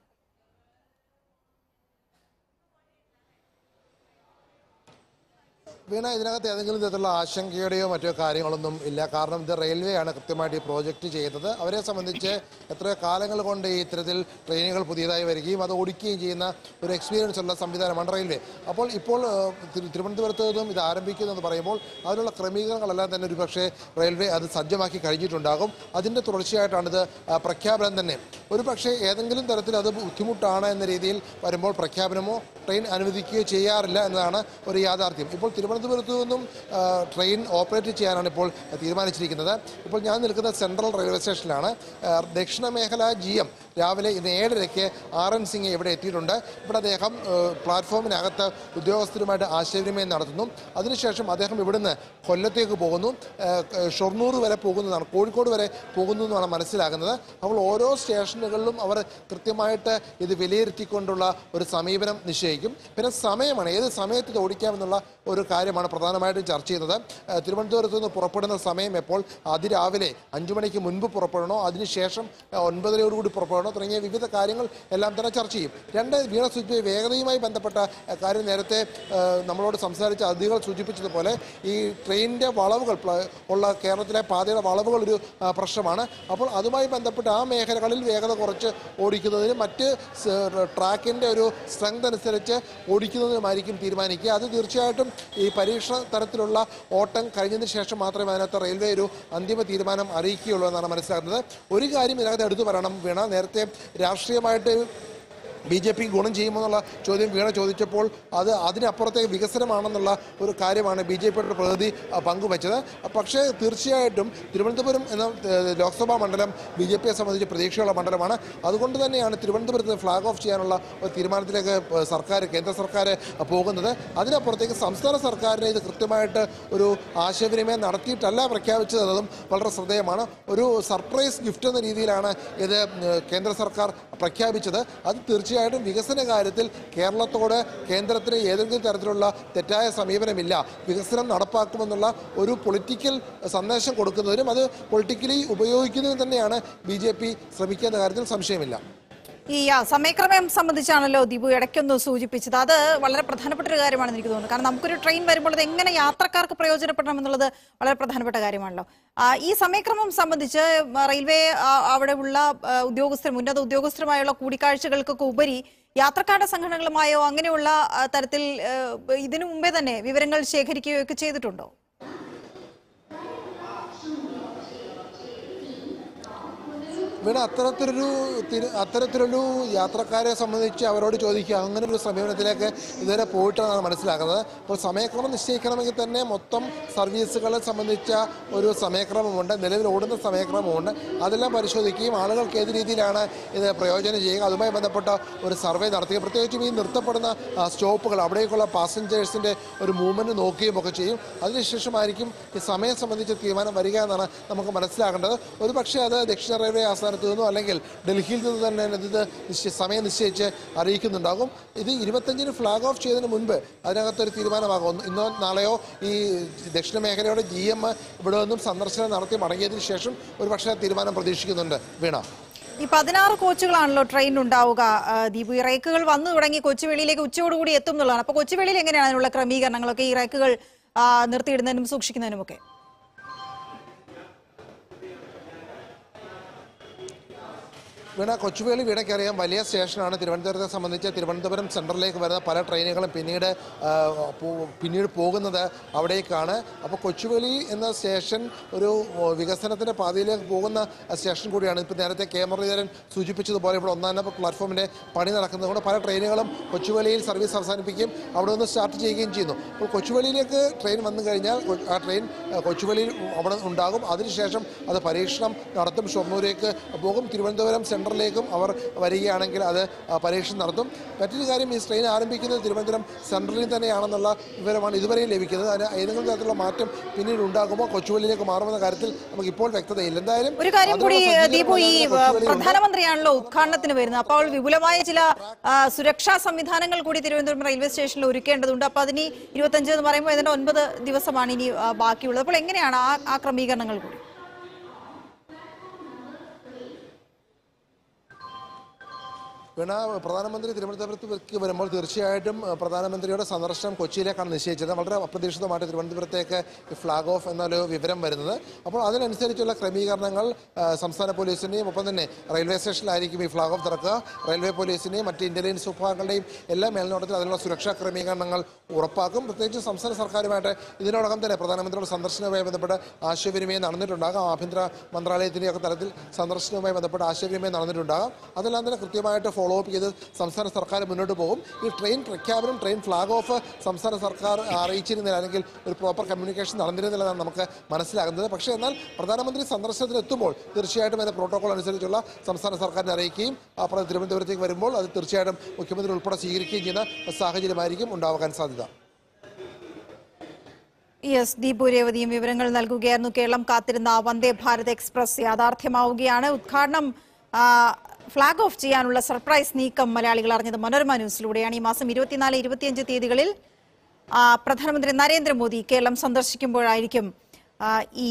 വീണ ഇതിനകത്ത് ഏതെങ്കിലും തരത്തിലുള്ള ആശങ്കയുടെയോ മറ്റോ കാര്യങ്ങളൊന്നും ഇല്ല. കാരണം ഇത് റെയിൽവേ ആണ് കൃത്യമായിട്ട് ഈ പ്രോജക്റ്റ് ചെയ്തത് അവരെ സംബന്ധിച്ച് എത്ര കാലങ്ങൾ കൊണ്ട് ഈ ഇത്തരത്തിൽ ട്രെയിനുകൾ പുതിയതായി വരികയും അത് ഓടിക്കുകയും ചെയ്യുന്ന ഒരു എക്സ്പീരിയൻസ് ഉള്ള സംവിധാനമാണ് റെയിൽവേ. അപ്പോൾ ഇപ്പോൾ തിരുവനന്തപുരത്ത് നിന്നും ഇത് ആരംഭിക്കുന്നു എന്ന് പറയുമ്പോൾ അതിനുള്ള ക്രമീകരണങ്ങളെല്ലാം തന്നെ ഒരു പക്ഷേ റെയിൽവേ അത് സജ്ജമാക്കി കഴിഞ്ഞിട്ടുണ്ടാകും. അതിന്റെ തുടർച്ചയായിട്ടാണിത് പ്രഖ്യാപനം തന്നെ. ഒരു പക്ഷേ ഏതെങ്കിലും തരത്തിൽ അത് ബുദ്ധിമുട്ടാണ് എന്ന രീതിയിൽ വരുമ്പോൾ പ്രഖ്യാപനമോ ട്രെയിൻ അനുവദിക്കുകയോ ചെയ്യാറില്ല എന്നതാണ് ഒരു യാഥാർത്ഥ്യം. ഇപ്പോൾ തിരുവനന്തപുരത്തു നിന്നും ട്രെയിൻ ഓപ്പറേറ്റ് ചെയ്യാനാണ് ഇപ്പോൾ തീരുമാനിച്ചിരിക്കുന്നത്. ഇപ്പോൾ ഞാൻ നിൽക്കുന്ന സെൻട്രൽ റെയിൽവേ സ്റ്റേഷനിലാണ്. ദക്ഷിണ മേഖല ജി എം രാവിലെ ഇന്ന് ഏഴരയ്ക്ക് ആർ എൻ സിംഗ് ഇവിടെ എത്തിയിട്ടുണ്ട്. ഇവിടെ അദ്ദേഹം പ്ലാറ്റ്ഫോമിനകത്ത് ഉദ്യോഗസ്ഥരുമായിട്ട് ആശയവിനിമയം നടത്തുന്നു. അതിനുശേഷം അദ്ദേഹം ഇവിടുന്ന് കൊല്ലത്തേക്ക് പോകുന്നു. ഷൊർണൂർ വരെ പോകുന്നതാണ് കോഴിക്കോട് വരെ പോകുന്നു എന്നാണ് മനസ്സിലാകുന്നത്. അപ്പോൾ ഓരോ സ്റ്റേഷനുകളിലും അവർ കൃത്യമായിട്ട് ഇത് വിലയിരുത്തിക്കൊണ്ടുള്ള ഒരു സമീപനം നിശ്ചയിക്കും. പിന്നെ സമയമാണ്. ഏത് സമയത്ത് ഇത് ഓടിക്കാമെന്നുള്ള ഒരു കാര്യമാണ് പ്രധാനമായിട്ടും ചർച്ച ചെയ്യുന്നത്. തിരുവനന്തപുരത്ത് നിന്ന് പുറപ്പെടുന്ന സമയം എപ്പോൾ? അതിരാവിലെ അഞ്ചു മണിക്ക് മുൻപ് പുറപ്പെടണോ? അതിനുശേഷം ഒൻപതരയോടുകൂടി പുറപ്പെടണോ? തുടങ്ങിയ വിവിധ കാര്യങ്ങൾ എല്ലാം തന്നെ ചർച്ച ചെയ്യും. രണ്ട് വീണ സൂചിപ്പിച്ച വേഗതയുമായി ബന്ധപ്പെട്ട കാര്യം നേരത്തെ നമ്മളോട് സംസാരിച്ച അതിഥികൾ സൂചിപ്പിച്ചതുപോലെ ഈ ട്രെയിനിന്റെ വളവുകൾ ഉള്ള കേരളത്തിലെ പാതയുടെ വളവുകൾ ഒരു പ്രശ്നമാണ്. അപ്പോൾ അതുമായി ബന്ധപ്പെട്ട് ആ മേഖലകളിൽ വേഗത കുറച്ച് ഓടിക്കുന്നതിന് മറ്റ് ട്രാക്കിന്റെ ഒരു സ്ട്രെങ്ത് അനുസരിച്ച് ഓടിക്കുന്നതിനുമായിരിക്കും തീരുമാനിക്കുക. അത് തീർച്ചയായിട്ടും ഈ പരീക്ഷ തരത്തിലുള്ള ഓട്ടം കഴിഞ്ഞതിന് ശേഷം മാത്രമേ അതിനകത്ത് റെയിൽവേ ഒരു അന്തിമ തീരുമാനം അറിയിക്കുകയുള്ളൂ എന്നാണ് മനസ്സിലാക്കുന്നത് ഒരു കാര്യം ഇതിനകത്ത് എടുത്തു പറയണം. വീണ നേരത്തെ രാഷ്ട്രീയമായിട്ട് ബി ജെ പി ഗുണം ചെയ്യുമെന്നുള്ള ചോദ്യം വീണ ചോദിച്ചപ്പോൾ അത് അതിനപ്പുറത്തേക്ക് വികസനമാണെന്നുള്ള ഒരു കാര്യമാണ് ബി ജെ പിയുടെ പ്രതിനിധി പങ്കുവച്ചത്. പക്ഷേ തീർച്ചയായിട്ടും തിരുവനന്തപുരം എന്ന ലോക്സഭാ മണ്ഡലം ബി ജെ പിയെ സംബന്ധിച്ച് പ്രതീക്ഷയുള്ള മണ്ഡലമാണ്. അതുകൊണ്ട് തന്നെയാണ് തിരുവനന്തപുരത്ത് ഫ്ലാഗ് ഓഫ് ചെയ്യാനുള്ള ഒരു തീരുമാനത്തിലേക്ക് സർക്കാർ കേന്ദ്ര സർക്കാർ പോകുന്നത്. അതിനപ്പുറത്തേക്ക് സംസ്ഥാന സർക്കാരിനെ ഇത് കൃത്യമായിട്ട് ഒരു ആശയവിനിമയം നടത്തിയിട്ടല്ല പ്രഖ്യാപിച്ചതെന്നതും വളരെ ശ്രദ്ധേയമാണ്. ഒരു സർപ്രൈസ് ഗിഫ്റ്റ് എന്ന രീതിയിലാണ് ഇത് കേന്ദ്ര സർക്കാർ പ്രഖ്യാപിച്ചത്. അത് തീർച്ചയായിട്ടും വികസന കാര്യത്തിൽ കേരളത്തോട് കേന്ദ്രത്തിന് ഏതെങ്കിലും തരത്തിലുള്ള തെറ്റായ സമീപനമില്ല. വികസനം നടപ്പാക്കുമെന്നുള്ള ഒരു പൊളിറ്റിക്കൽ സന്ദേശം കൊടുക്കുന്നതിനും അത് പൊളിറ്റിക്കലി ഉപയോഗിക്കുന്നതിനും തന്നെയാണ് ബി ശ്രമിക്കുന്ന കാര്യത്തിൽ സംശയമില്ല. ഈ സമയക്രമം സംബന്ധിച്ചാണല്ലോ ദീപു ഇടയ്ക്കൊന്ന് സൂചിപ്പിച്ചത്. അത് വളരെ പ്രധാനപ്പെട്ട ഒരു കാര്യമാണെന്ന് എനിക്ക് തോന്നുന്നു. കാരണം നമുക്കൊരു ട്രെയിൻ വരുമ്പോൾ അത് എങ്ങനെ യാത്രക്കാർക്ക് പ്രയോജനപ്പെടണം എന്നുള്ളത് വളരെ പ്രധാനപ്പെട്ട കാര്യമാണല്ലോ. ഈ സമയക്രമം സംബന്ധിച്ച് റെയിൽവേ അവിടെയുള്ള ഉദ്യോഗസ്ഥരും ഉന്നത ഉദ്യോഗസ്ഥരുമായുള്ള കൂടിക്കാഴ്ചകൾക്കൊക്കെ ഉപരി യാത്രക്കാരുടെ സംഘടനകളുമായോ അങ്ങനെയുള്ള തരത്തിൽ ഇതിനു മുമ്പേ തന്നെ വിവരങ്ങൾ ശേഖരിക്കുകയോ ഒക്കെ ചെയ്തിട്ടുണ്ടോ? പിന്നെ അത്തരത്തിലൊരു തിരു- അത്തരത്തിലൊരു യാത്രക്കാരെ സംബന്ധിച്ച് അവരോട് ചോദിക്കുക. അങ്ങനെ ഒരു സമീപനത്തിലേക്ക് ഇതുവരെ പോയിട്ടാണ് മനസ്സിലാക്കുന്നത് അപ്പോൾ സമയക്രമം നിശ്ചയിക്കണമെങ്കിൽ തന്നെ മൊത്തം സർവീസുകളെ സംബന്ധിച്ച ഒരു സമയക്രമമുണ്ട്. നിലവിൽ ഓടുന്ന സമയക്രമമുണ്ട്. അതെല്ലാം പരിശോധിക്കുകയും ആളുകൾക്ക് ഏത് രീതിയിലാണ് ഇത് പ്രയോജനം ചെയ്യുക. അതുമായി ബന്ധപ്പെട്ട ഒരു സർവേ നടത്തുകയും പ്രത്യേകിച്ചും ഈ നിർത്തപ്പെടുന്ന സ്റ്റോപ്പുകൾ അവിടേക്കുള്ള പാസഞ്ചേഴ്സിന്റെ ഒരു മൂവ്മെന്റ് നോക്കുകയും ഒക്കെ ചെയ്യും. അതിനുശേഷമായിരിക്കും ഈ സമയം സംബന്ധിച്ച തീരുമാനം വരിക എന്നാണ് നമുക്ക് മനസ്സിലാക്കേണ്ടത് ഒരു പക്ഷേ അത് ദക്ഷിണ റെയിൽവേ ആസ്ഥാനത്ത് നിന്നോ അല്ലെങ്കിൽ ഡൽഹിയിൽ നിന്ന് തന്നെ ഇത് നിശ്ചയ സമയം നിശ്ചയിച്ച് അറിയിക്കുന്നുണ്ടാകും. ഇത് ഇരുപത്തഞ്ചിന് ഫ്ലാഗ് ഓഫ് ചെയ്തതിന് മുൻപ് അതിനകത്തൊരു തീരുമാനമാകും. ഇന്നോ നാളെയോ ഈ ദക്ഷിണ മേഖലയുടെ ജി എം ഇവിടെ നിന്നും സന്ദർശനം നടത്തി മടങ്ങിയതിനു ശേഷം ഒരു പക്ഷേ തീരുമാനം പ്രതീക്ഷിക്കുന്നുണ്ട്. വീണ. ഈ പതിനാറ് കോച്ചുകളാണല്ലോ ട്രെയിൻ ഉണ്ടാവുക. ദീപു ഈ റേക്കുകൾ വന്നു തുടങ്ങി കൊച്ചുവേളിയിലേക്ക് ഉച്ചയോടുകൂടി എത്തും എന്നുള്ളതാണ്. അപ്പൊ കൊച്ചുവേളിയിൽ എങ്ങനെയാണ് അതിനുള്ള ക്രമീകരണങ്ങളൊക്കെ ഈ റേക്കുകൾ നിർത്തിയിടുന്നതിനും സൂക്ഷിക്കുന്നതിനും വീണ കൊച്ചുവേളി വീണയ്ക്കറിയാം വലിയ സ്റ്റേഷനാണ്. തിരുവനന്തപുരത്തെ സംബന്ധിച്ച് തിരുവനന്തപുരം സെൻട്രലിലേക്ക് വരുന്ന പല ട്രെയിനുകളും പിന്നീട് പിന്നീട് പോകുന്നത് അവിടേക്കാണ്. അപ്പോൾ കൊച്ചുവേളി എന്ന സ്റ്റേഷൻ ഒരു വികസനത്തിന്റെ പാതയിലേക്ക് പോകുന്ന സ്റ്റേഷൻ കൂടിയാണ്. ഇപ്പോൾ നേരത്തെ കെ. മുരളീധരൻ സൂചിപ്പിച്ചതുപോലെ ഇവിടെ ഒന്നാം പ്ലാറ്റ്ഫോമിന്റെ പണി നടക്കുന്നതുകൊണ്ട് പല ട്രെയിനുകളും കൊച്ചുവേളിയിൽ സർവീസ് അവസാനിപ്പിക്കും അവിടെ നിന്ന് സ്റ്റാർട്ട് ചെയ്യുകയും ചെയ്യുന്നു. അപ്പോൾ കൊച്ചുവേളിയിലേക്ക് ട്രെയിൻ വന്നു കഴിഞ്ഞാൽ ആ ട്രെയിൻ കൊച്ചുവേളിയിൽ അവിടെ ഉണ്ടാകും. അതിനുശേഷം അത് പരീക്ഷണം നടത്തും. ഷൊർണൂരേക്ക് പോകും. തിരുവനന്തപുരം സെൻട്രലിലേക്കും അവർ വരികയാണെങ്കിൽ അത് പരീക്ഷ പരീക്ഷണം നടത്തും. മറ്റൊരു കാര്യം ഈ ട്രെയിൻ ആരംഭിക്കുന്നത് തിരുവനന്തപുരം സെൻട്രലിൽ തന്നെയാണെന്നുള്ള വിവരമാണ് ഇതുവരെയും ലഭിക്കുന്നത്. അതിന് ഏതെങ്കിലും തരത്തിലുള്ള മാറ്റം പിന്നീട് ഉണ്ടാകുമോ? കൊച്ചുവേളിയിലേക്ക് മാറുമെന്ന കാര്യത്തിൽ നമുക്ക് ഇപ്പോൾ വ്യക്തതയില്ല. എന്തായാലും ഒരു കാര്യം കൂടി ദീപു ഈ പ്രധാനമന്ത്രിയാണല്ലോ ഉദ്ഘാടനത്തിന് വരുന്നത്. അപ്പോൾ വിപുലമായ ചില സുരക്ഷാ സംവിധാനങ്ങൾ കൂടി തിരുവനന്തപുരം റെയിൽവേ സ്റ്റേഷനിൽ ഒരുക്കേണ്ടതുണ്ട്. അപ്പോൾ അതിന് ഇരുപത്തഞ്ച് എന്ന് പറയുമ്പോൾ ഇതിന്റെ ഒൻപത് ദിവസമാണ് ഇനി ബാക്കിയുള്ളത്. അപ്പോൾ എങ്ങനെയാണ് ആ ക്രമീകരണങ്ങൾ കൂടി? വീണ പ്രധാനമന്ത്രി തിരുവനന്തപുരത്തേക്ക് വരുമ്പോൾ തീർച്ചയായിട്ടും പ്രധാനമന്ത്രിയുടെ സന്ദർശനം കൊച്ചിയിലേക്കാണ് നിശ്ചയിച്ചത്. വളരെ അപ്രതീക്ഷിതമായിട്ട് തിരുവനന്തപുരത്തേക്ക് ഫ്ളാഗ് ഓഫ് എന്നൊരു വിവരം വരുന്നത്. അപ്പോൾ അതിനനുസരിച്ചുള്ള ക്രമീകരണങ്ങൾ സംസ്ഥാന പോലീസിന്റെയും ഒപ്പം തന്നെ റെയിൽവേ സ്റ്റേഷനിലായിരിക്കും ഈ ഫ്ലാഗ് ഓഫ് തുറക്കുക. റെയിൽവേ പോലീസിന്റെയും മറ്റ് ഇന്റലിജൻസ് വിഭാഗങ്ങളുടെയും എല്ലാ മേൽനോട്ടത്തിൽ അതിനുള്ള സുരക്ഷാ ക്രമീകരണങ്ങൾ ഉറപ്പാക്കും. പ്രത്യേകിച്ച് സംസ്ഥാന സർക്കാരുമായിട്ട് ഇതിനോടകം തന്നെ പ്രധാനമന്ത്രിയുടെ സന്ദർശനവുമായി ബന്ധപ്പെട്ട് ആശയവിനിമയം നടന്നിട്ടുണ്ടാകാം. ആഭ്യന്തര മന്ത്രാലയത്തിന്റെയൊക്കെ തലത്തിൽ സന്ദർശനവുമായി ബന്ധപ്പെട്ട് ആശയവിനിമയം നടന്നിട്ടുണ്ടാകാം. അതെല്ലാം തന്നെ കൃത്യമായിട്ട് ഫോളോ അപ്പ് ചെയ്ത് സംസ്ഥാന സർക്കാർ മുന്നോട്ട് പോകും. ഈ ട്രെയിൻ പ്രഖ്യാപനം ട്രെയിൻ ഫ്ലാഗ് ഓഫ് സംസ്ഥാന സർക്കാർ അറിയിച്ചിരുന്നില്ല. അല്ലെങ്കിൽ ഒരു പ്രോപ്പർ കമ്മ്യൂണിക്കേഷൻ നടന്നിരുന്നില്ലെന്നാണ് നമുക്ക് മനസ്സിലാകുന്നത്. പക്ഷേ എന്നാൽ പ്രധാനമന്ത്രി സന്ദർശനത്തിനെത്തുമ്പോൾ തീർച്ചയായിട്ടും അതിന്റെ പ്രോട്ടോകോൾ അനുസരിച്ചുള്ള സംസ്ഥാന സർക്കാരിനെ അറിയിക്കുകയും അപ്പോൾ തിരുവനന്തപുരത്തേക്ക് വരുമ്പോൾ അത് തീർച്ചയായിട്ടും മുഖ്യമന്ത്രി ഉൾപ്പെടെ സ്വീകരിക്കുകയും ചെയ്യുന്ന സാഹചര്യമായിരിക്കും ഉണ്ടാവാൻ സാധ്യത. യെസ് ദീപു രേവതിയും വിവരങ്ങൾ നൽകുകയായിരുന്നു. കേരളം കാത്തിരുന്ന വന്ദേ ഭാരത് എക്സ്പ്രസ് യാഥാർത്ഥ്യമാവുകയാണ്. ഉദ്ഘാടനം ഫ്ളാഗ് ഓഫ് ചെയ്യാനുള്ള സർപ്രൈസ് നീക്കം മലയാളികൾ അറിഞ്ഞത് മനോരമ ന്യൂസിലൂടെയാണ്. ഈ മാസം ഇരുപത്തിനാല് ഇരുപത്തിയഞ്ച് തീയതികളിൽ പ്രധാനമന്ത്രി നരേന്ദ്രമോദി കേരളം സന്ദർശിക്കുമ്പോഴായിരിക്കും ഈ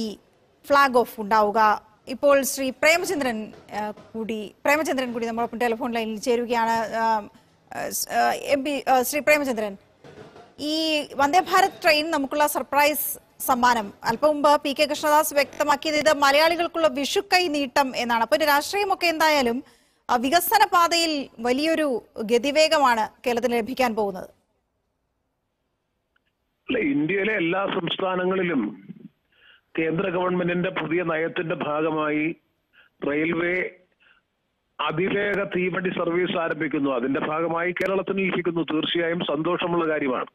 ഫ്ളാഗ് ഓഫ് ഉണ്ടാവുക. ഇപ്പോൾ ശ്രീ പ്രേമചന്ദ്രൻ കൂടി പ്രേമചന്ദ്രൻ കൂടി നമ്മളൊപ്പം ടെലിഫോൺ ലൈനിൽ ചേരുകയാണ്. എം പി ശ്രീ പ്രേമചന്ദ്രൻ ഈ വന്ദേ ഭാരത് ട്രെയിൻ നമുക്കുള്ള സർപ്രൈസ് സമ്മാനം. അല്പം മുമ്പ് പി കെ കൃഷ്ണദാസ് വ്യക്തമാക്കിയത് ഇത് മലയാളികൾക്കുള്ള വിഷുക്കൈ നീട്ടം എന്നാണ്. അപ്പൊ രാഷ്ട്രീയമൊക്കെ എന്തായാലും വികസന പാതയിൽ വലിയൊരു ഗതിവേഗമാണ് കേരളത്തിന് ലഭിക്കാൻ പോകുന്നത്. ഇന്ത്യയിലെ എല്ലാ സംസ്ഥാനങ്ങളിലും കേന്ദ്ര ഗവൺമെന്റിന്റെ പുതിയ നയത്തിന്റെ ഭാഗമായി റെയിൽവേ അതിവേഗ തീവണ്ടി സർവീസ് ആരംഭിക്കുന്നു. അതിന്റെ ഭാഗമായി കേരളത്തിന് ലഭിക്കുന്നു. തീർച്ചയായും സന്തോഷമുള്ള കാര്യമാണ്.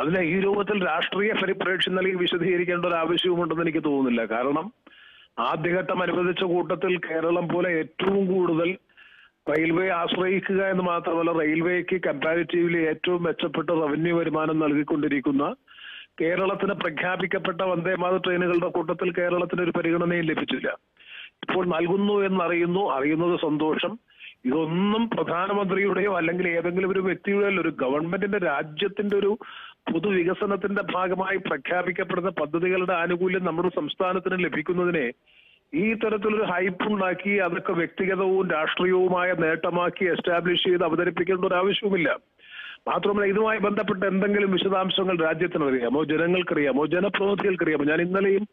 അതിനെ ഈ രൂപത്തിൽ രാഷ്ട്രീയ പരിപ്രേക്ഷ്യം നൽകി വിശദീകരിക്കേണ്ട ഒരു ആവശ്യവുമുണ്ടെന്ന് എനിക്ക് തോന്നുന്നില്ല. കാരണം ആദ്യഘട്ടം അനുവദിച്ച കൂട്ടത്തിൽ കേരളം പോലെ ഏറ്റവും കൂടുതൽ റെയിൽവേ ആശ്രയിക്കുക എന്ന് മാത്രമല്ല റെയിൽവേക്ക് കമ്പാരിറ്റീവ്ലി ഏറ്റവും മെച്ചപ്പെട്ട റവന്യൂ വരുമാനം നൽകിക്കൊണ്ടിരിക്കുന്ന കേരളത്തിന് പ്രഖ്യാപിക്കപ്പെട്ട വന്ദേ ഭാരത് ട്രെയിനുകളുടെ കൂട്ടത്തിൽ കേരളത്തിന് ഒരു പരിഗണനയും ലഭിച്ചില്ല. ഇപ്പോൾ നൽകുന്നു എന്നറിയുന്നു അറിയുന്നത് സന്തോഷം. ഇതൊന്നും പ്രധാനമന്ത്രിയുടെയോ അല്ലെങ്കിൽ ഏതെങ്കിലും ഒരു വ്യക്തിയുടെയോ ഒരു ഗവൺമെന്റിന്റെ രാജ്യത്തിന്റെ ഒരു പൊതുവികസനത്തിന്റെ ഭാഗമായി പ്രഖ്യാപിക്കപ്പെടുന്ന പദ്ധതികളുടെ ആനുകൂല്യം നമ്മുടെ സംസ്ഥാനത്തിന് ലഭിക്കുന്നതിനെ ഈ തരത്തിലൊരു ഹൈപ്പ് ഉണ്ടാക്കി അതൊക്കെ വ്യക്തിഗതവും രാഷ്ട്രീയവുമായ നേട്ടമാക്കി എസ്റ്റാബ്ലിഷ് ചെയ്ത് അവതരിപ്പിക്കേണ്ട ഒരു ആവശ്യവുമില്ല. മാത്രമല്ല ഇതുമായി ബന്ധപ്പെട്ട എന്തെങ്കിലും വിശദാംശങ്ങൾ രാജ്യത്തിനറിയാമോ? ജനങ്ങൾക്കറിയാമോ? ജനപ്രതിനിധികൾക്കറിയാമോ? ഞാൻ ഇന്നലെയും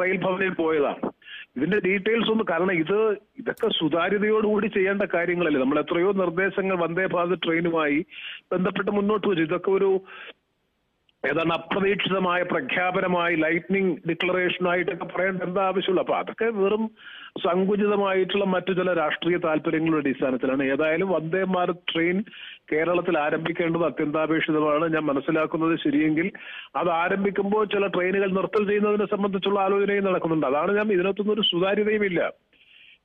റെയിൽ ഭവനിൽ പോയതാണ്. ഇതിന്റെ ഡീറ്റെയിൽസ് ഒന്നും കാരണം ഇത് ഇതൊക്കെ സുതാര്യതയോടുകൂടി ചെയ്യേണ്ട കാര്യങ്ങളല്ലേ? നമ്മൾ എത്രയോ നിർദ്ദേശങ്ങൾ വന്ദേ ഭാരത് ട്രെയിനുമായി ബന്ധപ്പെട്ട് മുന്നോട്ട് വെച്ചു. ഇതൊക്കെ ഒരു ഏതാണ്ട് അപ്രതീക്ഷിതമായ പ്രഖ്യാപനമായി ലൈറ്റ്നിങ് ഡിക്ലറേഷനായിട്ടൊക്കെ പറയേണ്ട എന്താ ആവശ്യമുള്ളൂ അപ്പൊ അതൊക്കെ വെറും സങ്കുചിതമായിട്ടുള്ള മറ്റു ചില രാഷ്ട്രീയ താല്പര്യങ്ങളുടെ അടിസ്ഥാനത്തിലാണ്. ഏതായാലും വന്ദേ ഭാരത് ട്രെയിൻ കേരളത്തിൽ ആരംഭിക്കേണ്ടത് അത്യന്താപേക്ഷിതമാണ്. ഞാൻ മനസ്സിലാക്കുന്നത് ശരിയെങ്കിൽ അത് ആരംഭിക്കുമ്പോൾ ചില ട്രെയിനുകൾ നിർത്തൽ ചെയ്യുന്നതിനെ സംബന്ധിച്ചുള്ള ആലോചനയും നടക്കുന്നുണ്ട്. അതാണ് ഞാൻ ഇതിനകത്തൊന്നും ഒരു സുതാര്യതയും ഇല്ല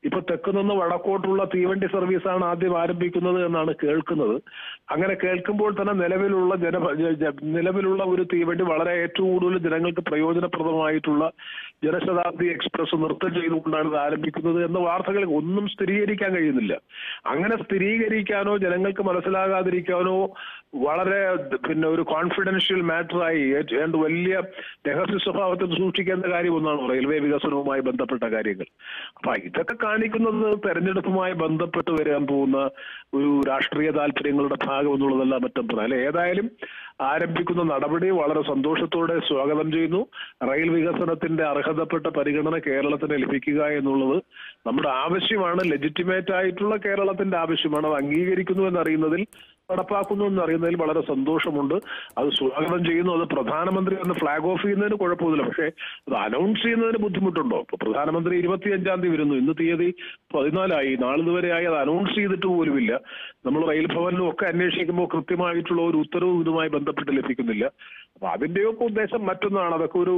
ഇപ്പൊ തെക്ക് നിന്ന് വടക്കോട്ടുള്ള തീവണ്ടി സർവീസാണ് ആദ്യം ആരംഭിക്കുന്നത് എന്നാണ് കേൾക്കുന്നത്. അങ്ങനെ കേൾക്കുമ്പോൾ തന്നെ നിലവിലുള്ള ജന നിലവിലുള്ള ഒരു തീവണ്ടി വളരെ ഏറ്റവും കൂടുതൽ ജനങ്ങൾക്ക് പ്രയോജനപ്രദമായിട്ടുള്ള ജനശതാബ്ദി എക്സ്പ്രസ് നൃത്തം ചെയ്തുകൊണ്ടാണ് ഇത് ആരംഭിക്കുന്നത് എന്ന വാർത്തകൾ ഒന്നും സ്ഥിരീകരിക്കാൻ കഴിയുന്നില്ല. അങ്ങനെ സ്ഥിരീകരിക്കാനോ ജനങ്ങൾക്ക് മനസ്സിലാകാതിരിക്കാനോ വളരെ പിന്നെ ഒരു കോൺഫിഡൻഷ്യൽ മാറ്ററായി ഏതാണ്ട് വലിയ രഹസ്യ സ്വഭാവത്തിൽ സൂക്ഷിക്കേണ്ട കാര്യം ഒന്നാണ് റെയിൽവേ വികസനവുമായി ബന്ധപ്പെട്ട കാര്യങ്ങൾ. അപ്പൊ ഇതൊക്കെ കാണിക്കുന്നത് തെരഞ്ഞെടുപ്പുമായി ബന്ധപ്പെട്ട് വരാൻ പോകുന്ന ഒരു രാഷ്ട്രീയ താല്പര്യങ്ങളുടെ ഭാഗം എന്നുള്ളതല്ല പറയാം അല്ലെ ഏതായാലും ആരംഭിക്കുന്ന നടപടി വളരെ സന്തോഷത്തോടെ സ്വാഗതം ചെയ്യുന്നു. റെയിൽ വികസനത്തിന്റെ അർഹതപ്പെട്ട പരിഗണന കേരളത്തിന് ലഭിക്കുക എന്നുള്ളത് നമ്മുടെ ആവശ്യമാണ് ലെജിറ്റിമേറ്റ് ആയിട്ടുള്ള കേരളത്തിന്റെ ആവശ്യമാണ് അത് അംഗീകരിക്കുന്നു എന്നറിയുന്നതിൽ നടപ്പാക്കുന്നു എന്നറിയുന്നതിൽ വളരെ സന്തോഷമുണ്ട്. അത് സ്വാഗതം ചെയ്യുന്നു. അത് പ്രധാനമന്ത്രി അന്ന് ഫ്ളാഗ് ഓഫ് ചെയ്യുന്നതിന് കുഴപ്പമൊന്നുമില്ല. പക്ഷേ അത് അനൗൺസ് ചെയ്യുന്നതിന് ബുദ്ധിമുട്ടുണ്ടോ? ഇപ്പൊ പ്രധാനമന്ത്രി ഇരുപത്തിയഞ്ചാം തീയതി വരുന്നു. ഇന്ന് തീയതി പതിനാലായി. നാളിതുവരെയായി അത് അനൗൺസ് ചെയ്തിട്ട് പോലുമില്ല. നമ്മൾ റെയിൽ ഭവനിലും ഒക്കെ അന്വേഷിക്കുമ്പോൾ കൃത്യമായിട്ടുള്ള ഒരു ഉത്തരവും ഇതുമായി ബന്ധപ്പെട്ട് ലഭിക്കുന്നില്ല. അപ്പൊ അതിന്റെയൊക്കെ ഉദ്ദേശം മറ്റൊന്നാണ്. അതൊക്കെ ഒരു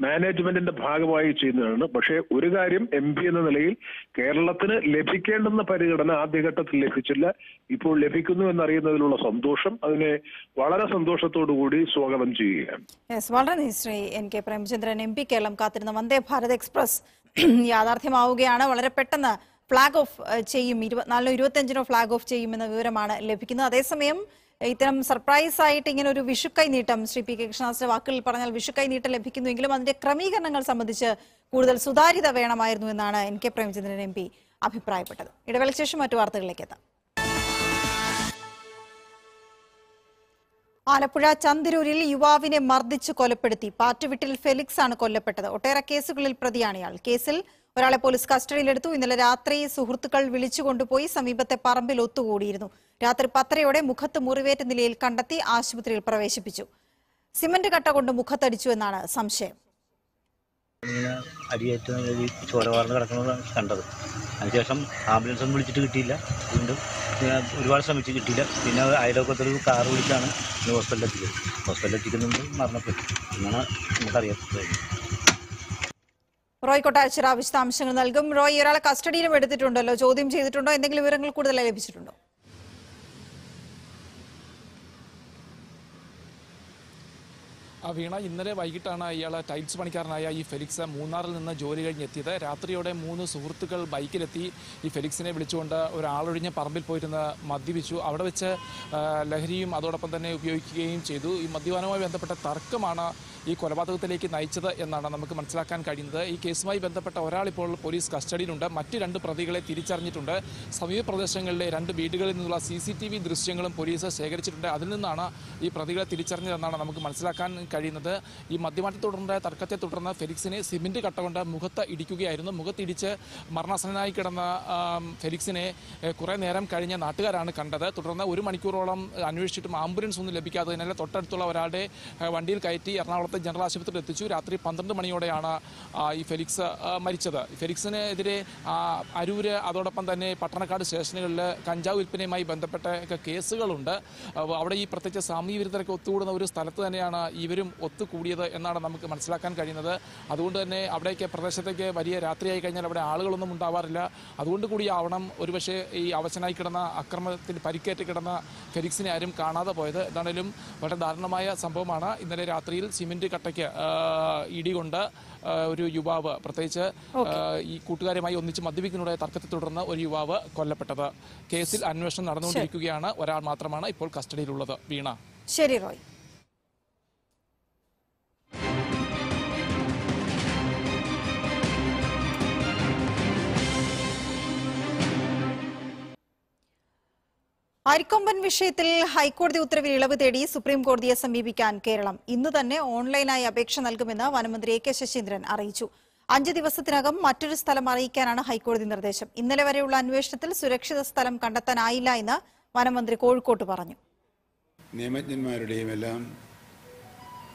മാനേജ്മെന്റിന്റെ ഭാഗമായി ചെയ്യുന്നതാണ്. പക്ഷേ ഒരു കാര്യം എം പി എന്ന നിലയിൽ കേരളത്തിന് ലഭിക്കേണ്ടുന്ന പരിഗണന ആദ്യഘട്ടത്തിൽ ലഭിച്ചില്ല. ഇപ്പോൾ ലഭിക്കുന്നു എന്നറിയുന്നതിലുള്ള സന്തോഷം അതിനെ വളരെ സന്തോഷത്തോടു കൂടി സ്വാഗതം ചെയ്യുകയാണ്. വളരെ Shri N K Premachandran M P Keralam കാത്തിരുന്ന വന്ദേ ഭാരത് എക്സ്പ്രസ് യാഥാർത്ഥ്യമാവുകയാണ്. വളരെ പെട്ടെന്ന് ഫ്ളാഗ് ഓഫ് ചെയ്യും. ഇരുപത്തിനാലിനോ ഇരുപത്തിയഞ്ചിനോ ഫ്ളാഗ് ഓഫ് ചെയ്യുമെന്ന വിവരമാണ് ലഭിക്കുന്നത്. അതേസമയം ഇത്തരം സർപ്രൈസ് ആയിട്ട് ഇങ്ങനെ ഒരു വിഷുക്കൈ നീട്ടം ശ്രീ പി കെ കൃഷ്ണദാസിന്റെ വാക്കുകളിൽ പറഞ്ഞാൽ വിഷുക്കൈ നീട്ടം ലഭിക്കുന്നുവെങ്കിലും അതിന്റെ ക്രമീകരണങ്ങൾ സംബന്ധിച്ച് കൂടുതൽ സുതാര്യത വേണമായിരുന്നു എന്നാണ് N K Premachandran M P അഭിപ്രായപ്പെട്ടത്. ഇടവേളയ്ക്ക് ശേഷം മറ്റു വാർത്തകളിലേക്ക് എത്താം. ആലപ്പുഴ ചന്തിരൂരിൽ യുവാവിനെ മർദ്ദിച്ച് കൊലപ്പെടുത്തി. പാറ്റുവിട്ടിൽ ഫെലിക്സ് ആണ് കൊല്ലപ്പെട്ടത്. ഒട്ടേറെ കേസുകളിൽ പ്രതിയാണ് ഇയാൾ. കേസിൽ ഒരാളെ പോലീസ് കസ്റ്റഡിയിലെടുത്തു. ഇന്നലെ രാത്രി സുഹൃത്തുക്കൾ വിളിച്ചുകൊണ്ടുപോയി സമീപത്തെ പറമ്പിൽ ഒത്തുകൂടിയിരുന്നു. രാത്രി പത്തരയോടെ മുഖത്ത് മുറിവേറ്റ നിലയിൽ കണ്ടെത്തി ആശുപത്രിയിൽ പ്രവേശിപ്പിച്ചു. സിമന്റ് കട്ട കൊണ്ട് മുഖത്തടിച്ചു എന്നാണ് സംശയം. അടിയേറ്റ് ചോര കിടക്കുന്നതാണ് കണ്ടത്. അതിനുശേഷം ആംബുലൻസ് വിളിച്ചിട്ട് കിട്ടിയില്ല. വീണ്ടും ഒരുപാട് ശ്രമിച്ച് കിട്ടിയില്ല. പിന്നെ അയലോക്കത്തൊരു കാർ വിളിച്ചാണ് ഹോസ്പിറ്റലിൽ എത്തിച്ചത്. ഹോസ്പിറ്റലിൽ എത്തിക്കുന്നുണ്ട് മരണപ്പെട്ടു. എന്നാണ് നമുക്കറിയാത്തത് റോയ് കൊട്ടാരച്ചിറ വിശദാംശങ്ങൾ നൽകും. റോയ് ഒരാളെ കസ്റ്റഡിയിലും എടുത്തിട്ടുണ്ടല്ലോ? ചോദ്യം ചെയ്തിട്ടുണ്ടോ? എന്തെങ്കിലും വിവരങ്ങൾ കൂടുതലായി ലഭിച്ചിട്ടുണ്ടോ? വീണ ഇന്നലെ വൈകിട്ടാണ് ഇയാൾ ടൈൽസ് പണിക്കാരനായ ഈ ഫെലിക്സ് മൂന്നാറിൽ നിന്ന് ജോലി കഴിഞ്ഞെത്തിയത് രാത്രിയോടെ മൂന്ന് സുഹൃത്തുക്കൾ ബൈക്കിലെത്തി ഈ ഫെലിക്സിനെ വിളിച്ചുകൊണ്ട് ഒരാളൊഴിഞ്ഞ പറമ്പിൽ പോയിരുന്ന് മദ്യപിച്ചു. അവിടെ വെച്ച് ലഹരിയും അതോടൊപ്പം തന്നെ ഉപയോഗിക്കുകയും ചെയ്തു. ഈ മദ്യപാനവുമായി ബന്ധപ്പെട്ട തർക്കമാണ് ഈ കൊലപാതകത്തിലേക്ക് നയിച്ചത് എന്നാണ് നമുക്ക് മനസ്സിലാക്കാൻ കഴിയുന്നത്. ഈ കേസുമായി ബന്ധപ്പെട്ട ഒരാൾ ഇപ്പോൾ പോലീസ് കസ്റ്റഡിയിലുണ്ട്. മറ്റ് രണ്ട് പ്രതികളെ തിരിച്ചറിഞ്ഞിട്ടുണ്ട്. സമീപ പ്രദേശങ്ങളിലെ രണ്ട് വീടുകളിൽ നിന്നുള്ള സി ദൃശ്യങ്ങളും പോലീസ് ശേഖരിച്ചിട്ടുണ്ട്. അതിൽ നിന്നാണ് ഈ പ്രതികളെ തിരിച്ചറിഞ്ഞതെന്നാണ് നമുക്ക് മനസ്സിലാക്കാൻ കഴിയുന്നത്. ഈ മദ്യമാറ്റത്തെ തുടർന്നുണ്ടായ തർക്കത്തെ തുടർന്ന് ഫെലിക്സിനെ സിമെന്റ് കട്ട കൊണ്ട് മുഖത്ത് ഇടിക്കുകയായിരുന്നു. മുഖത്തിടിച്ച് മരണാസനായി കിടന്ന ഫെലിക്സിനെ കുറേ നേരം കഴിഞ്ഞ നാട്ടുകാരാണ് കണ്ടത്. തുടർന്ന് ഒരു മണിക്കൂറോളം അന്വേഷിച്ചിട്ടും ആംബുലൻസ് ഒന്നും ലഭിക്കാത്തതിനാൽ തൊട്ടടുത്തുള്ള ഒരാളുടെ വണ്ടിയിൽ കയറ്റി എറണാകുളത്തെ ജനറൽ ആശുപത്രിയിൽ എത്തിച്ചു. രാത്രി പന്ത്രണ്ട് മണിയോടെയാണ് ഈ ഫെലിക്സ് മരിച്ചത്. ഫെലിക്സിനെതിരെ അരൂര് അതോടൊപ്പം തന്നെ പട്ടണക്കാട് സ്റ്റേഷനുകളിൽ കഞ്ചാവ് വിൽപ്പനയുമായി ബന്ധപ്പെട്ട കേസുകളുണ്ട്. അവിടെ ഈ പ്രത്യേകിച്ച് സാമൂഹ്യ വിരുദ്ധരൊക്കെ ഒത്തുകൂടുന്ന ഒരു സ്ഥലത്ത് തന്നെയാണ് ഇവരും ഒത്തുകൂടിയത് എന്നാണ് നമുക്ക് മനസ്സിലാക്കാൻ കഴിയുന്നത്. അതുകൊണ്ട് തന്നെ അവിടേക്ക് പ്രദേശത്തേക്ക് വലിയ രാത്രിയായി കഴിഞ്ഞാൽ അവിടെ ആളുകളൊന്നും ഉണ്ടാവാറില്ല. അതുകൊണ്ട് കൂടി ആവണം. ഒരുപക്ഷെ ഈ അവശനായി കിടന്ന അക്രമത്തിൽ പരിക്കേറ്റ് കിടന്ന ഫെലിക്സിനെ ആരും കാണാതെ പോയത്. എന്താണേലും വളരെ ദാരുണമായ സംഭവമാണ്. ഇന്നലെ രാത്രിയിൽ സിമെന്റ് കട്ടയ്ക്ക് ഇടികൊണ്ട് ഒരു യുവാവ് പ്രത്യേകിച്ച് ഈ കൂട്ടുകാരുമായി ഒന്നിച്ച് മദ്യപിക്കുന്നതിലൂടെ തർക്കത്തെ തുടർന്ന് ഒരു യുവാവ് കൊല്ലപ്പെട്ടത്. കേസിൽ അന്വേഷണം നടന്നുകൊണ്ടിരിക്കുകയാണ്. ഒരാൾ മാത്രമാണ് ഇപ്പോൾ കസ്റ്റഡിയിലുള്ളത്. വീണ. ശരി റോയ്. അരിക്കൊമ്പൻ വിഷയത്തിൽ ഹൈക്കോടതി ഉത്തരവിൽ ഇളവ് തേടി സുപ്രീം കോടതിയെ സമീപിക്കാൻ കേരളം. ഇന്ന് തന്നെ ഓൺലൈനായി അപേക്ഷ നൽകുമെന്ന് വനമന്ത്രി എ കെ ശശീന്ദ്രൻ അറിയിച്ചു. അഞ്ച് ദിവസത്തിനകം മറ്റൊരു സ്ഥലം അറിയിക്കാനാണ് ഹൈക്കോടതി നിർദ്ദേശം. ഇന്നലെ വരെയുള്ള അന്വേഷണത്തിൽ സുരക്ഷിത സ്ഥലം കണ്ടെത്താനായില്ല എന്ന് വനമന്ത്രി കോഴിക്കോട്ട് പറഞ്ഞു. നിയമജ്ഞന്മാരുടെയും എല്ലാം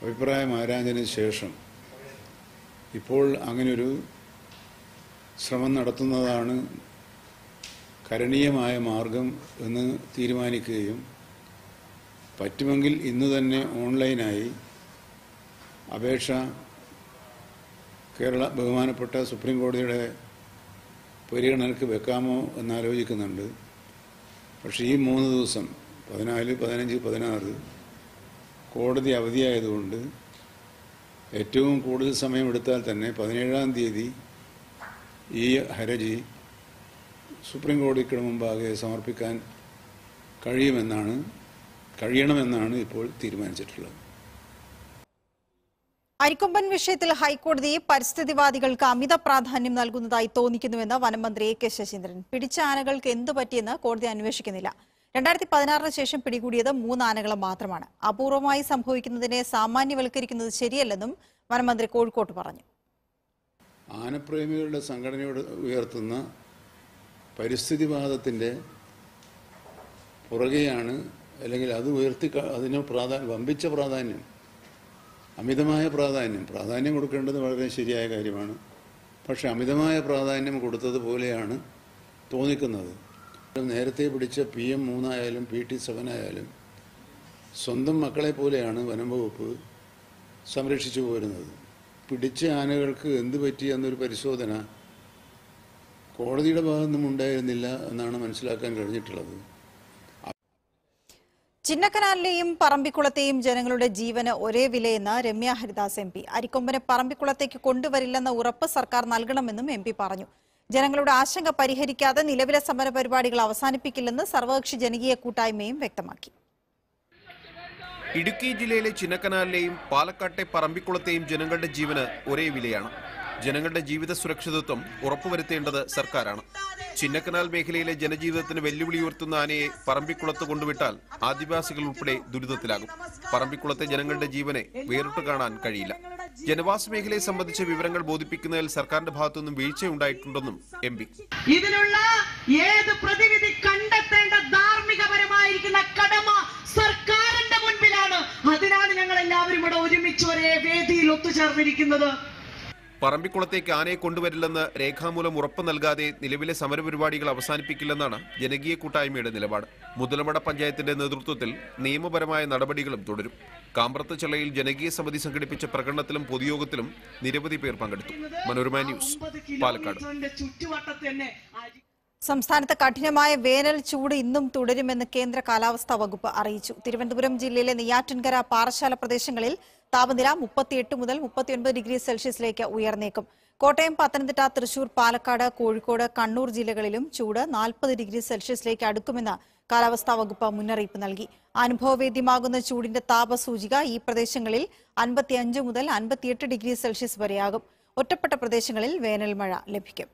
അഭിപ്രായം ആരാഞ്ഞതിന് ശേഷം ഇപ്പോൾ അങ്ങനൊരു ശ്രമം നടത്തുന്നതാണ് കരണീയമായ മാർഗം എന്ന് തീരുമാനിക്കുകയും പറ്റുമെങ്കിൽ ഇന്ന് തന്നെ ഓൺലൈനായി അപേക്ഷ കേരള ബഹുമാനപ്പെട്ട സുപ്രീം കോടതിയുടെ പരിഗണനയ്ക്ക് വെക്കാമോ എന്നാലോചിക്കുന്നുണ്ട് പക്ഷേ ഈ മൂന്ന് ദിവസം പതിനാല് പതിനഞ്ച് പതിനാറ് കോടതി അവധിയായതുകൊണ്ട് ഏറ്റവും കൂടുതൽ സമയമെടുത്താൽ തന്നെ പതിനേഴാം തീയതി ഈ ഹർജി സുപ്രീം കോടതിക്ക് മുമ്പാകെ സമർപ്പിക്കാൻ കഴിയുമെന്നാണ് കഴിയണമെന്നാണ് ഇപ്പോൾ തീരുമാനിച്ചിട്ടുള്ളത്. അരിക്കൊമ്പൻ വിഷയത്തിൽ ഹൈക്കോടതി പരിസ്ഥിതിവാദികൾക്ക് അമിത പ്രാധാന്യം നൽകുന്നതായി തോന്നിക്കുന്നുവെന്ന് വനമന്ത്രി എ കെ ശശീന്ദ്രൻ. പിടിച്ച ആനകൾക്ക് എന്തു പറ്റിയെന്ന് കോടതി അന്വേഷിക്കുന്നില്ല. രണ്ടായിരത്തി പതിനാറിന് ശേഷം പിടികൂടിയത് മൂന്ന് ആനകളും മാത്രമാണ്. അപൂർവമായി സംഭവിക്കുന്നതിനെ സാമാന്യവൽക്കരിക്കുന്നത് ശരിയല്ലെന്നും വനമന്ത്രി കോഴിക്കോട്ട് പറഞ്ഞു. ആനപ്രേമികളുടെ സംഘടനയോട് ഉയർത്തുന്ന പരിസ്ഥിതിവാദത്തിന്റെ പുറകെയാണ് അല്ലെങ്കിൽ അത് ഉയർത്തി അതിന് പ്രാധാന്യം വമ്പിച്ച പ്രാധാന്യം അമിതമായ പ്രാധാന്യം. പ്രാധാന്യം കൊടുക്കേണ്ടത് വളരെ ശരിയായ കാര്യമാണ്. പക്ഷെ അമിതമായ പ്രാധാന്യം കൊടുത്തതുപോലെയാണ് തോന്നിക്കുന്നത്. നേരത്തെ പിടിച്ച പി എം മൂന്നായാലും പി ടി സെവൻ ആയാലും സ്വന്തം മക്കളെ പോലെയാണ് വനം വകുപ്പ് സംരക്ഷിച്ചു പോരുന്നത്. പിടിച്ച ആനകൾക്ക് എന്ത് പറ്റി എന്നൊരു പരിശോധന കോടതിയുടെ ഭാഗത്തുനിന്നും ഉണ്ടായിരുന്നില്ല എന്നാണ് മനസ്സിലാക്കാൻ കഴിഞ്ഞിട്ടുള്ളത്. ചിന്നക്കനാലിലെയും പറമ്പിക്കുളത്തെയും ജനങ്ങളുടെ ജീവന് ഒരേ വിലയെന്ന് രമ്യ ഹരിദാസ് എം പി. അരിക്കൊമ്പനെ പറമ്പിക്കുളത്തേക്ക് കൊണ്ടുവരില്ലെന്ന ഉറപ്പ് സർക്കാർ നൽകണമെന്നും എം പി പറഞ്ഞു. ജനങ്ങളുടെ ആശങ്ക പരിഹരിക്കാതെ നിലവിലെ സമര പരിപാടികൾ അവസാനിപ്പിക്കില്ലെന്ന് സർവകക്ഷി ജനകീയ കൂട്ടായ്മയും വ്യക്തമാക്കി. ഇടുക്കി ജില്ലയിലെ ചിന്നക്കനാലിലെയും പാലക്കാട്ടെ പറമ്പിക്കുളത്തെയും ജനങ്ങളുടെ ജീവന് ഒരേ വിലയാണ്. ജനങ്ങളുടെ ജീവിത സുരക്ഷിതത്വം ഉറപ്പുവരുത്തേണ്ടത് സർക്കാരാണ്. ചിന്നക്കനാൽ മേഖലയിലെ ജനജീവിതത്തിന് വെല്ലുവിളി ഉയർത്തുന്ന ആനയെ പറമ്പിക്കുളത്ത് കൊണ്ടുവിട്ടാൽ ആദിവാസികൾ ഉൾപ്പെടെ ദുരിതത്തിലാകും. പറമ്പിക്കുളത്തെ ജനങ്ങളുടെ ജീവനെ വേറിട്ട് കാണാൻ കഴിയില്ല. ജനവാസ മേഖലയെ സംബന്ധിച്ച വിവരങ്ങൾ ബോധിപ്പിക്കുന്നതിൽ സർക്കാരിന്റെ ഭാഗത്തുനിന്നും വീഴ്ചയുണ്ടായിട്ടുണ്ടെന്നും എം പി. ഇതിനുള്ള ഏത് പ്രതിവിധി കണ്ടെത്തേണ്ട ധാർമ്മികപരമായിരിക്കുന്ന കടമ സർക്കാരിന്റെ മുൻപിലാണ്. അതിനാണ് ഞങ്ങൾ എല്ലാവരും ഇവിടെ ഒരുമിച്ച് ഒരേ വേദിയിൽ ഒത്തുചേർന്നിരിക്കുന്നത്. പറമ്പിക്കുളത്തേക്ക് ആനയെ കൊണ്ടുവരില്ലെന്ന് രേഖാമൂലം ഉറപ്പ് നൽകാതെ നിലവിലെ സമരപരിപാടികൾ അവസാനിപ്പിക്കില്ലെന്നാണ് ജനകീയ കൂട്ടായ്മയുടെ നിലപാട്. മുതലമട പഞ്ചായത്തിന്റെ നേതൃത്വത്തിൽ നിയമപരമായ നടപടികളും തുടരും. കാമ്പ്രത്ത് ചെളയിൽ ജനകീയ സമിതി സംഘടിപ്പിച്ച പ്രകടനത്തിലും പൊതുയോഗത്തിലും നിരവധി പേർ പങ്കെടുത്തു. മനോരമ ന്യൂസ് പാലക്കാട്. സംസ്ഥാനത്ത് കഠിനമായ വേനൽ ചൂട് ഇന്നും തുടരുമെന്ന് കേന്ദ്ര കാലാവസ്ഥാ വകുപ്പ് അറിയിച്ചു. തിരുവനന്തപുരം ജില്ലയിലെ നെയ്യാറ്റിൻകര പാറശാല പ്രദേശങ്ങളിൽ താപനില മുപ്പത്തിയെട്ട് മുതൽ മുപ്പത്തിയൊൻപത് ഡിഗ്രി സെൽഷ്യസിലേക്ക് ഉയർന്നേക്കും. കോട്ടയം പത്തനംതിട്ട തൃശൂർ പാലക്കാട് കോഴിക്കോട് കണ്ണൂർ ജില്ലകളിലും ചൂട് നാൽപ്പത് ഡിഗ്രി സെൽഷ്യസിലേക്ക് അടുക്കുമെന്ന് കാലാവസ്ഥാ വകുപ്പ് മുന്നറിയിപ്പ് നൽകി. അനുഭവവേദ്യമാകുന്ന ചൂടിന്റെ താപസൂചിക ഈ പ്രദേശങ്ങളിൽ അൻപത്തിയഞ്ച് മുതൽ അൻപത്തിയെട്ട് ഡിഗ്രി സെൽഷ്യസ് വരെയാകും. ഒറ്റപ്പെട്ട പ്രദേശങ്ങളിൽ വേനൽ മഴ ലഭിക്കും.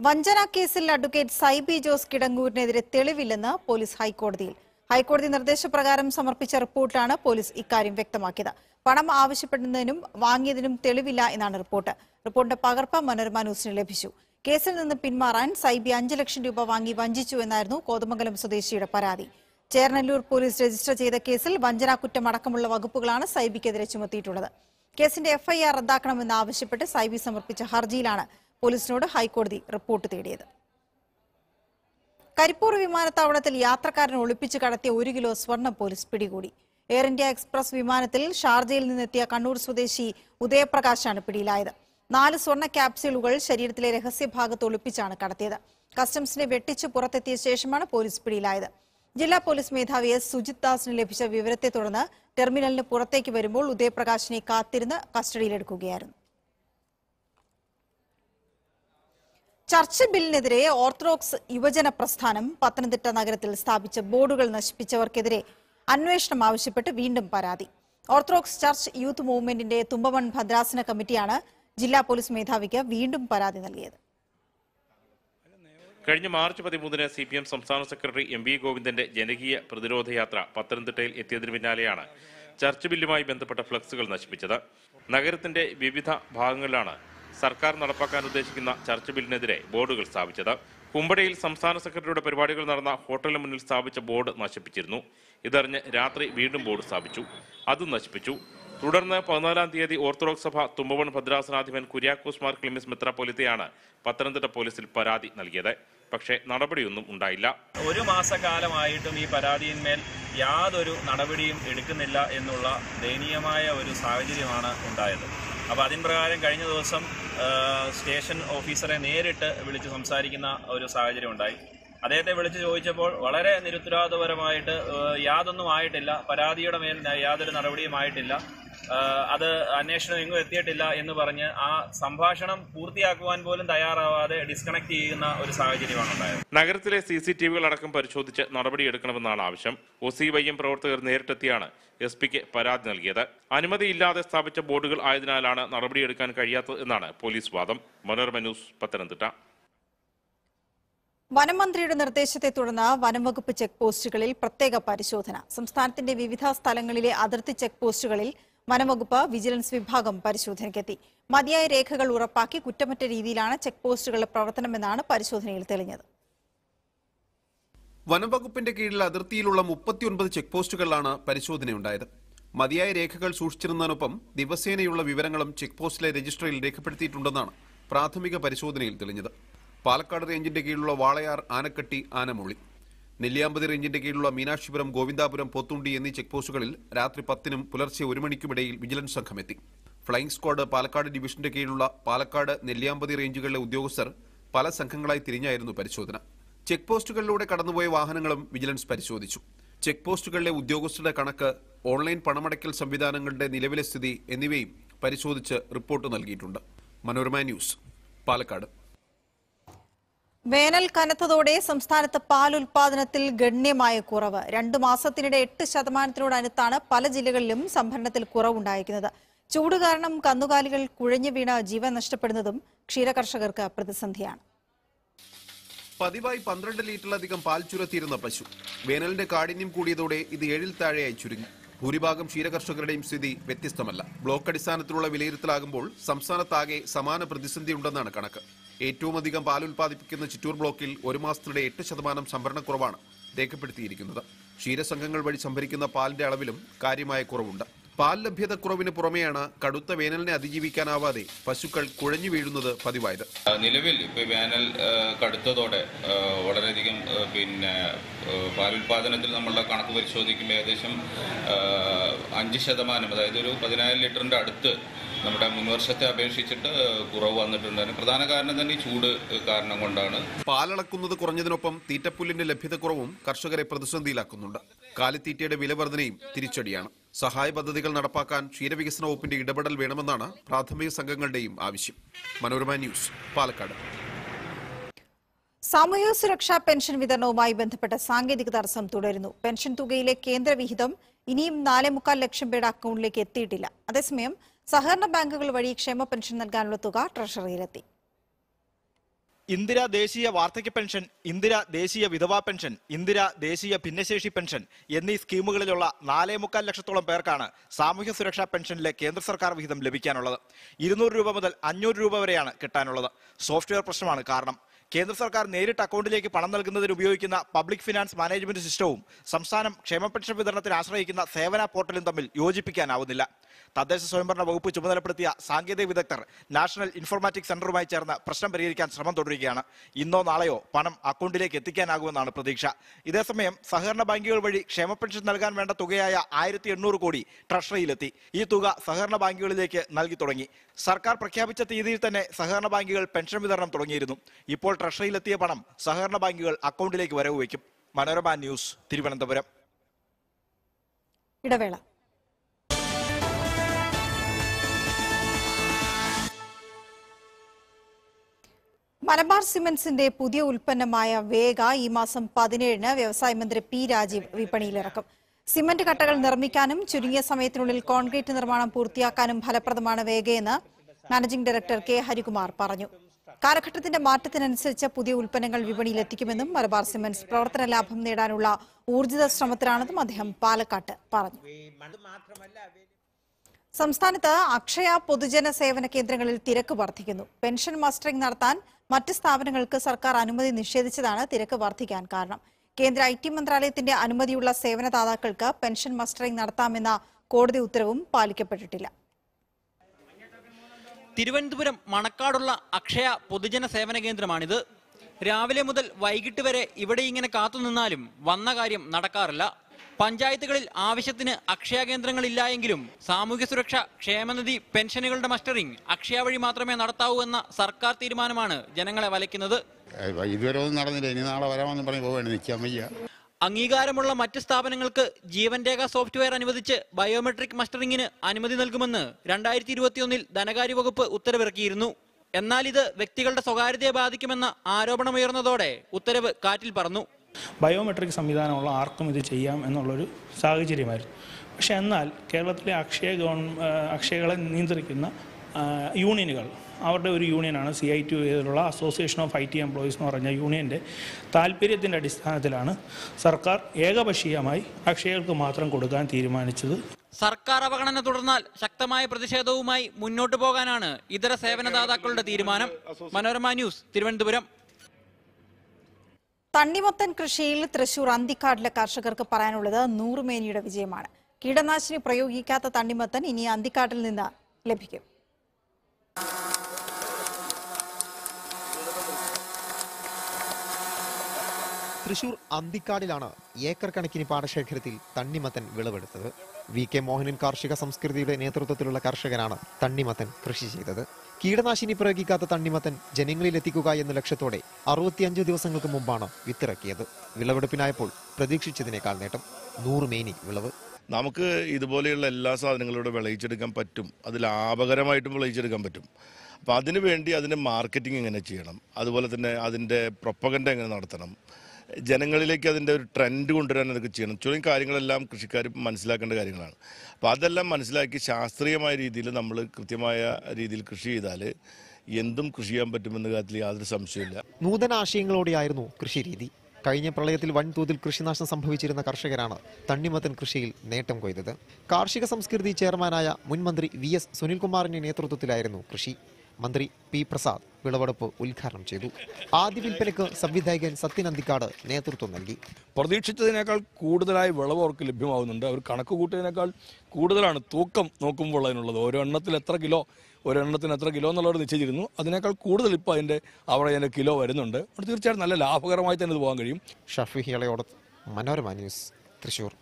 വഞ്ചന കേസിൽ അഡ്വക്കേറ്റ് സൈബി ജോസ് കിടങ്ങൂരിനെതിരെ തെളിവില്ലെന്ന് പോലീസ് ഹൈക്കോടതിയിൽ. ഹൈക്കോടതി നിർദ്ദേശപ്രകാരം സമർപ്പിച്ച റിപ്പോർട്ടിലാണ് പോലീസ് ഇക്കാര്യം വ്യക്തമാക്കിയത്. പണം ആവശ്യപ്പെടുന്നതിനും വാങ്ങിയതിനും തെളിവില്ല എന്നാണ് റിപ്പോർട്ട്. റിപ്പോർട്ടിന്റെ പകർപ്പ് മനോരമ ന്യൂസിന് ലഭിച്ചു. കേസിൽ നിന്ന് പിന്മാറാൻ സൈബി അഞ്ച് ലക്ഷം രൂപ വാങ്ങി വഞ്ചിച്ചു എന്നായിരുന്നു കോതമംഗലം സ്വദേശിയുടെ പരാതി. ചേർനല്ലൂർ പോലീസ് രജിസ്റ്റർ ചെയ്ത കേസിൽ വഞ്ചനാക്കുറ്റം അടക്കമുള്ള വകുപ്പുകളാണ് സൈബിക്കെതിരെ ചുമത്തിയിട്ടുള്ളത്. കേസിന്റെ എഫ്ഐആർ റദ്ദാക്കണമെന്ന് ആവശ്യപ്പെട്ട് സൈബി സമർപ്പിച്ച ഹർജിയിലാണ് പോലീസിനോട് ഹൈക്കോടതി റിപ്പോർട്ട് തേടിയത്. കരിപ്പൂർ വിമാനത്താവളത്തിൽ യാത്രക്കാരനെ ഒളിപ്പിച്ച് കടത്തിയ ഒരു കിലോ സ്വർണം പോലീസ് പിടികൂടി. എയർ ഇന്ത്യ എക്സ്പ്രസ് വിമാനത്തിൽ ഷാർജയിൽ നിന്നെത്തിയ കണ്ണൂർ സ്വദേശി ഉദയപ്രകാശാണ് പിടിയിലായത്. നാല് സ്വർണ ക്യാപ്സ്യൂളുകൾ ശരീരത്തിലെ രഹസ്യഭാഗത്ത് ഒളിപ്പിച്ചാണ് കടത്തിയത്. കസ്റ്റംസിനെ വെട്ടിച്ച് പുറത്തെത്തിയ ശേഷമാണ് പോലീസ് പിടിയിലായത്. ജില്ലാ പോലീസ് മേധാവി എസ്. സുജിത് ദാസിന് ലഭിച്ച വിവരത്തെ തുടർന്ന് ടെർമിനലിന് പുറത്തേക്ക് വരുമ്പോൾ ഉദയപ്രകാശിനെ കാത്തിരുന്ന് കസ്റ്റഡിയിലെടുക്കുകയായിരുന്നു. ചർച്ച് ബില്ലിനെതിരെ ഓർത്തഡോക്സ് യുവജന പ്രസ്ഥാനം പത്തനംതിട്ട നഗരത്തിൽ സ്ഥാപിച്ച ബോർഡുകൾ നശിപ്പിച്ചവർക്കെതിരെ അന്വേഷണം ആവശ്യപ്പെട്ട് വീണ്ടും പരാതി. ഓർത്തഡോക്സ് ചർച്ച് യൂത്ത് മൂവ്മെന്റിന്റെ തുമ്പമൺ ഭദ്രാസന കമ്മിറ്റിയാണ് ജില്ലാ പോലീസ് മേധാവിക്ക് വീണ്ടും പരാതി നൽകിയത്. കഴിഞ്ഞ മാർച്ച് പതിമൂന്നിന് സി പി എം സംസ്ഥാന സെക്രട്ടറി എം വി ഗോവിന്ദന്റെ ജനകീയ പ്രതിരോധ യാത്ര പത്തനംതിട്ടയിൽ എത്തിയതിനു പിന്നാലെയാണ് ചർച്ച് ബില്ലുമായി ബന്ധപ്പെട്ട ഫ്ലക്സുകൾ നശിപ്പിച്ചത്. നഗരത്തിന്റെ വിവിധ ഭാഗങ്ങളിലാണ് സർക്കാർ നടപ്പാക്കാൻ ഉദ്ദേശിക്കുന്ന ചർച്ച് ബില്ലിനെതിരെ ബോർഡുകൾ സ്ഥാപിച്ചത്. കുമ്പടയിൽ സംസ്ഥാന സെക്രട്ടറിയുടെ പരിപാടികൾ നടന്ന ഹോട്ടലിന് മുന്നിൽ സ്ഥാപിച്ച ബോർഡ് നശിപ്പിച്ചിരുന്നു. ഇതറിഞ്ഞ് രാത്രി വീണ്ടും ബോർഡ് സ്ഥാപിച്ചു. അതും നശിപ്പിച്ചു. തുടർന്ന് പതിനാലാം തീയതി ഓർത്തഡോക്സ് സഭ തുമ്പവൺ ഭദ്രാസനാധിപൻ കുര്യാക്കോസ് മാർ ക്ലിമിസ് മെത്രാപൊലിത്തയാണ് പത്തനംതിട്ട പോലീസിൽ പരാതി നൽകിയത്. പക്ഷേ നടപടിയൊന്നും ഉണ്ടായില്ല. ഒരു മാസക്കാലമായിട്ടും ഈ പരാതിയിന്മേൽ യാതൊരു നടപടിയും എടുക്കുന്നില്ല എന്നുള്ള ദയനീയമായ ഒരു സാഹചര്യമാണ് ഉണ്ടായത്. അപ്പോൾ അതിൻ പ്രകാരം കഴിഞ്ഞ ദിവസം സ്റ്റേഷൻ ഓഫീസറെ നേരിട്ട് വിളിച്ച് സംസാരിക്കുന്ന ഒരു സാഹചര്യം ഉണ്ടായി. അദ്ദേഹത്തെ വിളിച്ചു ചോദിച്ചപ്പോൾ വളരെ നിരുത്തരവാദപരമായിട്ട് യാതൊന്നും ആയിട്ടില്ല. പരാതിയുടെ മേൽ യാതൊരു നടപടിയും ആയിട്ടില്ല. അത് അന്വേഷണം എങ്ങും എത്തിയിട്ടില്ല എന്ന് പറഞ്ഞ് ആ സംഭാഷണം പൂർത്തിയാക്കുവാൻ പോലും തയ്യാറാവാതെ ഡിസ്കണക്ട് ചെയ്യുന്ന ഒരു സാഹചര്യമാണ് ഉണ്ടായത്. നഗരത്തിലെ സി സി ടി വികൾ അടക്കം പരിശോധിച്ച് നടപടിയെടുക്കണമെന്നാണ് ആവശ്യം. ഒ സി വൈ എം പ്രവർത്തകർ നേരിട്ടെത്തിയാണ് എസ് പിക്ക് പരാതി നൽകിയത്. അനുമതിയില്ലാതെ സ്ഥാപിച്ച ബോർഡുകൾ ആയതിനാലാണ് നടപടിയെടുക്കാൻ കഴിയാത്തത് എന്നാണ് പോലീസ് വാദം. മനോരമ ന്യൂസ് പത്തനംതിട്ട. വനം മന്ത്രിയുടെ നിർദ്ദേശത്തെ തുടർന്ന് വനംവകുപ്പ് ചെക്ക് പോസ്റ്റുകളിൽ പ്രത്യേക പരിശോധന. സംസ്ഥാനത്തിന്റെ വിവിധ സ്ഥലങ്ങളിലെ അതിർത്തി ചെക്ക് പോസ്റ്റുകളിൽ വനംവകുപ്പ് വിജിലൻസ് വിഭാഗം പരിശോധനയ്ക്കെത്തി. മതിയായ രേഖകൾ ഉറപ്പാക്കി കുറ്റമറ്റ രീതിയിലാണ് ചെക്ക് പോസ്റ്റുകളുടെ പ്രവർത്തനമെന്നാണ് പരിശോധനയിൽ തെളിഞ്ഞത്. വനംവകുപ്പിന്റെ കീഴിൽ അതിർത്തിയിലുള്ള മുപ്പത്തിയൊൻപത് ചെക്ക് പോസ്റ്റുകളിലാണ് പരിശോധനയുണ്ടായത്. മതിയായ രേഖകൾ സൂക്ഷിച്ചിരുന്നതിനൊപ്പം ദിവസേനയുള്ള വിവരങ്ങളും ചെക്ക് പോസ്റ്റിലെ രജിസ്റ്ററിൽ രേഖപ്പെടുത്തിയിട്ടുണ്ടെന്നാണ് പ്രാഥമിക പരിശോധനയിൽ തെളിഞ്ഞത്. പാലക്കാട് റേഞ്ചിന്റെ കീഴിലുള്ള വാളയാർ ആനക്കട്ടി ആനമുള്ളി നെല്ലിയാമ്പതി റേഞ്ചിന്റെ കീഴിലുള്ള മീനാക്ഷിപുരം ഗോവിന്ദാപുരം പോത്തുണ്ടി എന്നീ ചെക്ക് പോസ്റ്റുകളിൽ രാത്രി പത്തിനും പുലർച്ചെ ഒരു മണിക്കുമിടയിൽ വിജിലൻസ് സംഘമെത്തി. ഫ്ലൈയിംഗ് സ്ക്വാഡ് പാലക്കാട് ഡിവിഷന്റെ കീഴിലുള്ള പാലക്കാട് നെല്ലിയാമ്പതി റേഞ്ചുകളിലെ ഉദ്യോഗസ്ഥർ പല സംഘങ്ങളായി തിരിഞ്ഞായിരുന്നു പരിശോധന. ചെക്ക് പോസ്റ്റുകളിലൂടെ കടന്നുപോയ വാഹനങ്ങളും വിജിലൻസ് പരിശോധിച്ചു. ചെക്ക് പോസ്റ്റുകളിലെ ഉദ്യോഗസ്ഥരുടെ കണക്ക് ഓൺലൈൻ പണമടയ്ക്കൽ സംവിധാനങ്ങളുടെ നിലവിലെ സ്ഥിതി എന്നിവയും പരിശോധിച്ച് റിപ്പോർട്ട് നൽകിയിട്ടുണ്ട്. മനോരമ ന്യൂസ് പാലക്കാട്. വേനൽ കനത്തതോടെ സംസ്ഥാനത്ത് പാൽ ഉൽപാദനത്തിൽ ഗണ്യമായ കുറവ്. രണ്ടു മാസത്തിനിടെ എട്ട് ശതമാനത്തിനോടടുത്താണ് പല ജില്ലകളിലും സംഭരണത്തിൽ കുറവുണ്ടായിരിക്കുന്നത്. ചൂട് കാരണം കന്നുകാലികൾ കുഴഞ്ഞു വീണ ജീവൻ നഷ്ടപ്പെടുന്നതും ക്ഷീരകർഷകർക്ക് പ്രതിസന്ധിയാണ്. പതിവായി പന്ത്രണ്ട് ലിറ്ററിലധികം പാൽ ചുരത്തിയിരുന്ന പശു. വേനലിന്റെ കാഠിന്യം കൂടിയതോടെ ഇത് ഏഴിൽ താഴെയായി ചുരുങ്ങി. ഭൂരിഭാഗം ക്ഷീരകർഷകരുടെയും സ്ഥിതി വ്യത്യസ്തമല്ല. ബ്ലോക്ക് അടിസ്ഥാനത്തിലുള്ള വിലയിരുത്തലാകുമ്പോൾ സംസ്ഥാനത്താകെ സമാന പ്രതിസന്ധി ഉണ്ടെന്നാണ് കണക്ക്. ഏറ്റവും അധികം പാൽ ഉൽപ്പാദിപ്പിക്കുന്ന ചിറ്റൂർ ബ്ലോക്കിൽ ഒരു മാസത്തിനിടെ എട്ട് ശതമാനം സംഭരണക്കുറവാണ് രേഖപ്പെടുത്തിയിരിക്കുന്നത്. ക്ഷീരസംഘങ്ങൾ വഴി സംഭരിക്കുന്ന പാലിന്റെ അളവിലും കാര്യമായ കുറവുണ്ട്. പാൽ ലഭ്യതക്കുറവിന് പുറമെയാണ് കടുത്ത വേനലിനെ അതിജീവിക്കാനാവാതെ പശുക്കൾ കുഴഞ്ഞു വീഴുന്നത് പതിവായത്. നിലവിൽ ഇപ്പോൾ വേനൽ കടുത്തതോടെ വളരെയധികം പിന്നെ പാൽ പാലുൽപാദനത്തിൽ നമ്മളുടെ കണക്ക് പരിശോധിക്കുമ്പോൾ ഏകദേശം അഞ്ച് ശതമാനം അതായത് ഒരു പതിനായിരം ലിറ്ററിന്റെ അടുത്ത് നമ്മുടെ മുൻവർഷത്തെ അപേക്ഷിച്ചിട്ട് കുറവ് വന്നിട്ടുണ്ട് പ്രധാന കാരണം തന്നെ ഈ ചൂട് കാരണം കൊണ്ടാണ്. പാലളക്കുന്നത് കുറഞ്ഞതിനൊപ്പം തീറ്റപ്പുല്ലിന്റെ ലഭ്യതക്കുറവും കർഷകരെ പ്രതിസന്ധിയിലാക്കുന്നുണ്ട്. കാലിത്തീറ്റയുടെ വിലവർദ്ധനയും തിരിച്ചടിയാണ്. സഹായ പദ്ധതികൾ നടപ്പാക്കാൻ ക്ഷീരവികസന വകുപ്പിന്റെ ഇടപെടൽ വേണമെന്നാണ് പ്രാഥമിക സംഘങ്ങളുടെയും ആവശ്യം. മനോരമ ന്യൂസ് പാലക്കാട്. സാമൂഹ്യ സുരക്ഷാ പെൻഷൻ വിതരണവുമായി ബന്ധപ്പെട്ട സാങ്കേതിക തടസ്സം തുടരുന്നു. പെൻഷൻ തുകയിലെ കേന്ദ്ര വിഹിതം ഇനിയും നാലേ മുക്കാൽ ലക്ഷം പേരുടെ അക്കൗണ്ടിലേക്ക് എത്തിയിട്ടില്ല. അതേസമയം സഹകരണ ബാങ്കുകൾ വഴി ക്ഷേമ പെൻഷൻ നൽകാനുള്ള തുക ട്രഷറിയിലെത്തി. ഇന്ദിര ദേശീയ വാർദ്ധക്യ പെൻഷൻ ഇന്ദിര ദേശീയ വിധവാ പെൻഷൻ ഇന്ദിര ദേശീയ ഭിന്നശേഷി പെൻഷൻ എന്നീ സ്കീമുകളിലുള്ള നാലേ മുക്കാൽ ലക്ഷത്തോളം പേർക്കാണ് സാമൂഹ്യ സുരക്ഷാ പെൻഷനിലെ കേന്ദ്ര സർക്കാർ വിഹിതം ലഭിക്കാനുള്ളത്. ഇരുന്നൂറ് രൂപ മുതൽ അഞ്ഞൂറ് രൂപ വരെയാണ് കിട്ടാനുള്ളത്. സോഫ്റ്റ്വെയർ പ്രശ്നമാണ് കാരണം. കേന്ദ്ര സർക്കാർ നേരിട്ട് അക്കൗണ്ടിലേക്ക് പണം നൽകുന്നതിന് ഉപയോഗിക്കുന്ന പബ്ലിക് ഫിനാൻസ് മാനേജ്മെന്റ് സിസ്റ്റവും സംസ്ഥാനം ക്ഷേമ പെൻഷൻ വിതരണത്തിന് ആശ്രയിക്കുന്ന സേവന പോർട്ടലും തമ്മിൽ യോജിപ്പിക്കാനാവുന്നില്ല. തദ്ദേശ സ്വയംഭരണ വകുപ്പ് ചുമതലപ്പെടുത്തിയ സാങ്കേതിക വിദഗ്ധർ നാഷണൽ ഇൻഫോർമാറ്റിക് സെന്ററുമായി ചേർന്ന് പ്രശ്നം പരിഹരിക്കാൻ ശ്രമം തുടരുകയാണ്. ഇന്നോ നാളെയോ പണം അക്കൗണ്ടിലേക്ക് എത്തിക്കാനാകുമെന്നാണ് പ്രതീക്ഷ. ഇതേസമയം സഹകരണ ബാങ്കുകൾ വഴി ക്ഷേമ പെൻഷൻ നൽകാൻ വേണ്ട തുകയായ ആയിരത്തി എണ്ണൂറ് കോടി ട്രഷറിയിലെത്തി. ഈ തുക സഹകരണ ബാങ്കുകളിലേക്ക് നൽകി തുടങ്ങി. സർക്കാർ പ്രഖ്യാപിച്ച തീയതിയിൽ തന്നെ സഹകരണ ബാങ്കുകൾ പെൻഷൻ വിതരണം തുടങ്ങിയിരുന്നു. ഇപ്പോൾ ട്രഷറിയിലെത്തിയ പണം സഹകരണ ബാങ്കുകൾ അക്കൗണ്ടിലേക്ക് വരവ് വയ്ക്കും. മനോരമ ന്യൂസ് തിരുവനന്തപുരം. ഇടവേള. മലബാർ സിമന്റ്സിന്റെ പുതിയ ഉൽപ്പന്നമായ വേഗ ഈ മാസം പതിനേഴിന് വ്യവസായ മന്ത്രി പി രാജീവ് വിപണിയിലിറക്കും. സിമന്റ് കട്ടകൾ നിർമ്മിക്കാനും ചുരുങ്ങിയ സമയത്തിനുള്ളിൽ കോൺക്രീറ്റ് നിർമ്മാണം പൂർത്തിയാക്കാനും ഫലപ്രദമാണ് വേഗയെന്ന് മാനേജിംഗ് ഡയറക്ടർ കെ ഹരികുമാർ പറഞ്ഞു. കാലഘട്ടത്തിന്റെ മാറ്റത്തിനനുസരിച്ച് പുതിയ ഉൽപ്പന്നങ്ങൾ വിപണിയിൽ എത്തിക്കുമെന്നും മലബാർ സിമന്റ്സ് പ്രവർത്തന ലാഭം നേടാനുള്ള ഊർജിത ശ്രമത്തിലാണെന്നും അദ്ദേഹം പാലക്കാട്ട് പറഞ്ഞു. സംസ്ഥാനത്ത് അക്ഷയ പൊതുജന സേവന കേന്ദ്രങ്ങളിൽ തിരക്ക് വർദ്ധിക്കുന്നു. പെൻഷൻ മസ്റ്ററിംഗ് നടത്താൻ മറ്റ് സ്ഥാപനങ്ങൾക്ക് സർക്കാർ അനുമതി നിഷേധിച്ചതാണ് തിരക്ക് വർദ്ധിക്കാൻ കാരണം. കേന്ദ്ര ഐ ടി മന്ത്രാലയത്തിന്റെ അനുമതിയുള്ള സേവനദാതാക്കൾക്ക് പെൻഷൻ മസ്റ്ററിംഗ് നടത്താമെന്ന കോടതി ഉത്തരവും പാലിക്കപ്പെട്ടിട്ടില്ല. തിരുവനന്തപുരം മണക്കാടുള്ള അക്ഷയ പൊതുജന സേവന കേന്ദ്രമാണിത്. രാവിലെ മുതൽ വൈകിട്ട് വരെ ഇവിടെ ഇങ്ങനെ കാത്തുനിന്നാലും വന്ന കാര്യം നടക്കാറില്ല. പഞ്ചായത്തുകളിൽ ആവശ്യത്തിന് അക്ഷയ കേന്ദ്രങ്ങളില്ല എങ്കിലും സാമൂഹ്യ സുരക്ഷ ക്ഷേമനിധി പെൻഷനുകളുടെ മസ്റ്ററിംഗ് അക്ഷയ വഴി മാത്രമേ നടത്താവൂ എന്ന സർക്കാർ തീരുമാനമാണ് ജനങ്ങളെ വലയ്ക്കുന്നത്. ഇനി നാളെ വരാമെന്ന് പറഞ്ഞ് പോവാണ്. അംഗീകാരമുള്ള മറ്റ് സ്ഥാപനങ്ങൾക്ക് ജീവൻ രേഖ സോഫ്റ്റ്വെയർ അനുവദിച്ച് ബയോമെട്രിക് മസ്റ്ററിംഗിന് അനുമതി നൽകുമെന്ന് രണ്ടായിരത്തി ഇരുപത്തിയൊന്നിൽ ധനകാര്യ വകുപ്പ് ഉത്തരവിറക്കിയിരുന്നു. എന്നാൽ ഇത് വ്യക്തികളുടെ സ്വകാര്യതയെ ബാധിക്കുമെന്ന ആരോപണമുയർന്നതോടെ ഉത്തരവ് കാറ്റിൽ പറന്നു. ബയോമെട്രിക് സംവിധാനമുള്ള ആർക്കും ഇത് ചെയ്യാം എന്നുള്ളൊരു സാഹചര്യമായിരുന്നു. പക്ഷേ എന്നാൽ കേരളത്തിലെ അക്ഷയ ഗവൺ അക്ഷയകളെ നിയന്ത്രിക്കുന്ന യൂണിയനുകൾ അവരുടെ ഒരു യൂണിയനാണ് സി ഐ ടി ഇതിലുള്ള association of I T employees എന്ന് പറഞ്ഞ യൂണിയന്റെ താല്പര്യത്തിന്റെ അടിസ്ഥാനത്തിലാണ് സർക്കാർ ഏകപക്ഷീയമായി അക്ഷയകൾക്ക് മാത്രം കൊടുക്കാൻ തീരുമാനിച്ചത്. സർക്കാർ അവഗണന തുടർന്നാൽ ശക്തമായ പ്രതിഷേധവുമായി മുന്നോട്ടു പോകാനാണ് ഇതര സേവനദാതാക്കളുടെ തീരുമാനം. മനോരമ ന്യൂസ് തിരുവനന്തപുരം. തണ്ണിമത്തൻ കൃഷിയിൽ തൃശൂർ അന്തിക്കാടിലെ കർഷകർക്ക് പറയാനുള്ളത് നൂറുമേനിയുടെ വിജയമാണ്. കീടനാശിനി പ്രയോഗിക്കാത്ത തണ്ണിമത്തൻ ഇനി അന്തിക്കാട്ടിൽ നിന്ന് ലഭിക്കും. തൃശൂർ അന്തിക്കാടിലാണ് ഏക്കർ കണക്കിന് പാടശേഖരത്തിൽ തണ്ണിമത്തൻ വിളവെടുത്തത്. വി കെ മോഹനൻ കാർഷിക സംസ്കൃതിയുടെ നേതൃത്വത്തിലുള്ള കർഷകനാണ് തണ്ണിമത്തൻ കൃഷി ചെയ്തത്. കീടനാശിനി പ്രയോഗിക്കാത്ത തണ്ണിമത്തൻ ജനങ്ങളിൽ എത്തിക്കുക എന്ന ലക്ഷ്യത്തോടെ അറുപത്തിയഞ്ച് ദിവസങ്ങൾക്ക് മുമ്പാണ് വിത്തിറക്കിയത്. വിളവെടുപ്പിനായപ്പോൾ പ്രതീക്ഷിച്ചതിനേക്കാൾ നേട്ടം നൂറ് മേനി വിളവ്. നമുക്ക് ഇതുപോലെയുള്ള എല്ലാ സാധനങ്ങളും വിളയിച്ചെടുക്കാൻ പറ്റും. അത് ലാഭകരമായിട്ടും വിളയിച്ചെടുക്കാൻ പറ്റും. അപ്പോൾ അതിനു വേണ്ടി അതിന്റെ മാർക്കറ്റിംഗ് എങ്ങനെ ചെയ്യണം? അതുപോലെ തന്നെ അതിന്റെ പ്രൊപ്പഗൻഡ എങ്ങനെ നടത്തണം? ജനങ്ങളിലേക്ക് അതിന്റെ ഒരു ട്രെൻഡ് കൊണ്ടുവരാൻ അതൊക്കെ ചെയ്യണം? തുടങ്ങിയ കാര്യങ്ങളെല്ലാം കൃഷിക്കാർ മനസ്സിലാക്കേണ്ട കാര്യങ്ങളാണ്. അപ്പോൾ അതെല്ലാം മനസ്സിലാക്കി ശാസ്ത്രീയമായ രീതിയിൽ നമ്മൾ കൃത്യമായ രീതിയിൽ കൃഷി ചെയ്താൽ എന്തും കൃഷി ചെയ്യാൻ പറ്റുമെന്ന കാര്യത്തിൽ യാതൊരു സംശയമില്ല നൂതന ആശയങ്ങളോടെയായിരുന്നു കൃഷിരീതി. കഴിഞ്ഞ പ്രളയത്തിൽ വൻതോതിൽ കൃഷിനാശം സംഭവിച്ചിരുന്ന കർഷകരാണ് തണ്ണിമത്തൻ കൃഷിയിൽ നേട്ടം കൊയ്തത്. കാർഷിക സംസ്കൃതി ചെയർമാനായ മുൻമന്ത്രി വി എസ് സുനിൽകുമാറിന്റെ നേതൃത്വത്തിലായിരുന്നു കൃഷി. മന്ത്രി പി പ്രസാദ് വിളവെടുപ്പ് ഉദ്ഘാടനം ചെയ്തു. ആദ്യ വിൽപ്പനയ്ക്ക് സംവിധായകൻ സത്യൻ അന്തിക്കാട് നേതൃത്വം നൽകി. പ്രതീക്ഷിച്ചതിനേക്കാൾ കൂടുതലായി വിളവ് അവർക്ക് ലഭ്യമാവുന്നുണ്ട് അവർ കണക്ക് കൂട്ടിയതിനേക്കാൾ കൂടുതലാണ് തൂക്കം നോക്കുമ്പോൾ അതിനുള്ളത്. ഓരോ എണ്ണത്തിൽ എത്ര കിലോ ഒരു എണ്ണത്തിന് എത്ര കിലോ എന്നുള്ളവർ നിശ്ചയിച്ചിരുന്നു. അതിനേക്കാൾ കൂടുതൽ ഇപ്പോൾ അതിന്റെ അവിടെ അതിന്റെ കിലോ വരുന്നുണ്ട്. അപ്പോൾ തീർച്ചയായിട്ടും നല്ല ലാഭകരമായി തന്നെ ഇത് പോകാൻ കഴിയും. ഷഫി മനോരമ ന്യൂസ് തൃശ്ശൂർ.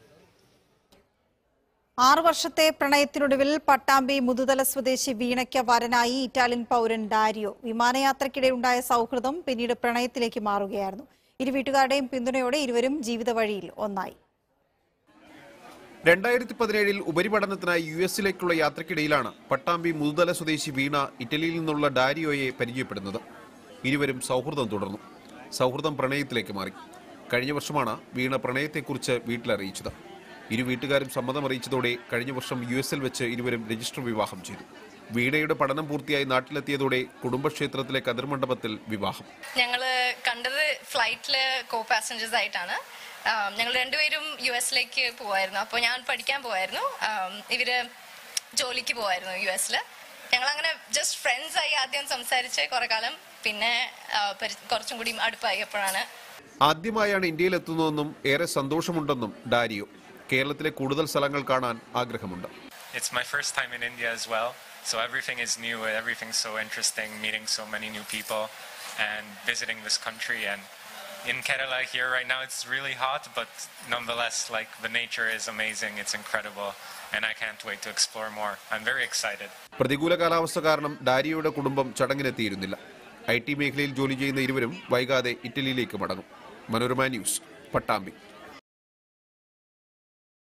ആറു വർഷത്തെ പ്രണയത്തിനൊടുവിൽ പട്ടാമ്പി മുതുതല സ്വദേശി വീണയ്ക്ക് വരനായി ഇറ്റാലിയൻ പൗരൻ ഡാരിയോ വിമാനയാത്രയ്ക്കിടെ ഉണ്ടായ സൗഹൃദം പിന്നീട് പ്രണയത്തിലേക്ക് മാറുകയായിരുന്നു. ഇരു വീട്ടുകാരുടെയും പിന്തുണയോടെ ഇരുവരും ജീവിത വഴിയിൽ ഒന്നായി. രണ്ടായിരത്തി പതിനേഴിൽ ഉപരിപഠനത്തിനായി യു എസിലേക്കുള്ള യാത്രക്കിടയിലാണ് പട്ടാമ്പി മുതുതല സ്വദേശി വീണ ഇറ്റലിയിൽ നിന്നുള്ള ഡാരിയോയെ പരിചയപ്പെടുന്നത്. ഇരുവരും സൗഹൃദം തുടർന്നു. സൗഹൃദം പ്രണയത്തിലേക്ക് മാറി. കഴിഞ്ഞ വർഷമാണ് വീണ പ്രണയത്തെക്കുറിച്ച് വീട്ടിലറിയിച്ചത്. ഇരു വീട്ടുകാരും സമ്മതം അറിയിച്ചതോടെ കഴിഞ്ഞ വർഷം യു എസിൽ വെച്ച് ഇരുവരും രജിസ്റ്റർ വിവാഹം ചെയ്തു. വീണയുടെ പഠനം പൂർത്തിയായി നാട്ടിലെത്തിയതോടെ കുടുംബക്ഷേത്രത്തിലെ കതിർമണ്ഡപത്തിൽ വിവാഹം. ഞങ്ങൾ കണ്ടത് ഫ്ലൈറ്റിലെ കോ പാസഞ്ചേഴ്സ് ആയിട്ടാണ്. ഞങ്ങൾ രണ്ടുപേരും യു എസിലേക്ക് പോവായിരുന്നു. അപ്പോൾ ഞാൻ പഠിക്കാൻ പോവായിരുന്നു. ഇവർ ജോലിക്ക് പോവായിരുന്നു യു എസിൽ ഞങ്ങൾ അങ്ങനെ ജസ്റ്റ് ഫ്രണ്ട്സ് ആയി ആദ്യം സംസാരിച്ച് കുറെ കാലം. പിന്നെ കുറച്ചും കൂടി അടുപ്പായി അടുപ്പായപ്പോഴാണ്. ആദ്യമായാണ് ഇന്ത്യയിൽ എത്തുന്നതെന്നും ഏറെ സന്തോഷമുണ്ടെന്നും ഡാരിയോ കേരളത്തിലെ കൂടുതൽ സ്ഥലങ്ങൾ കാണാൻ ആഗ്രഹമുണ്ട്. It's my first time in India as well, so everything is new, everything's so interesting, meeting so many new people and visiting this country and in Kerala here right now it's really hot but nonetheless like the nature is amazing, it's incredible and I can't wait to explore more. I'm very excited. പ്രതികൂല കാലാവസ്ഥ കാരണം ഡാരിയയുടെ കുടുംബം ചടങ്ങിനെത്തിയിരുന്നില്ല ഐ ടി മേഖലയിൽ ജോലി ചെയ്യുന്ന ഇരുവരും വൈകാതെ ഇറ്റലിയിലേക്ക് മടങ്ങും മനോരമ ന്യൂസ് പട്ടാമ്പി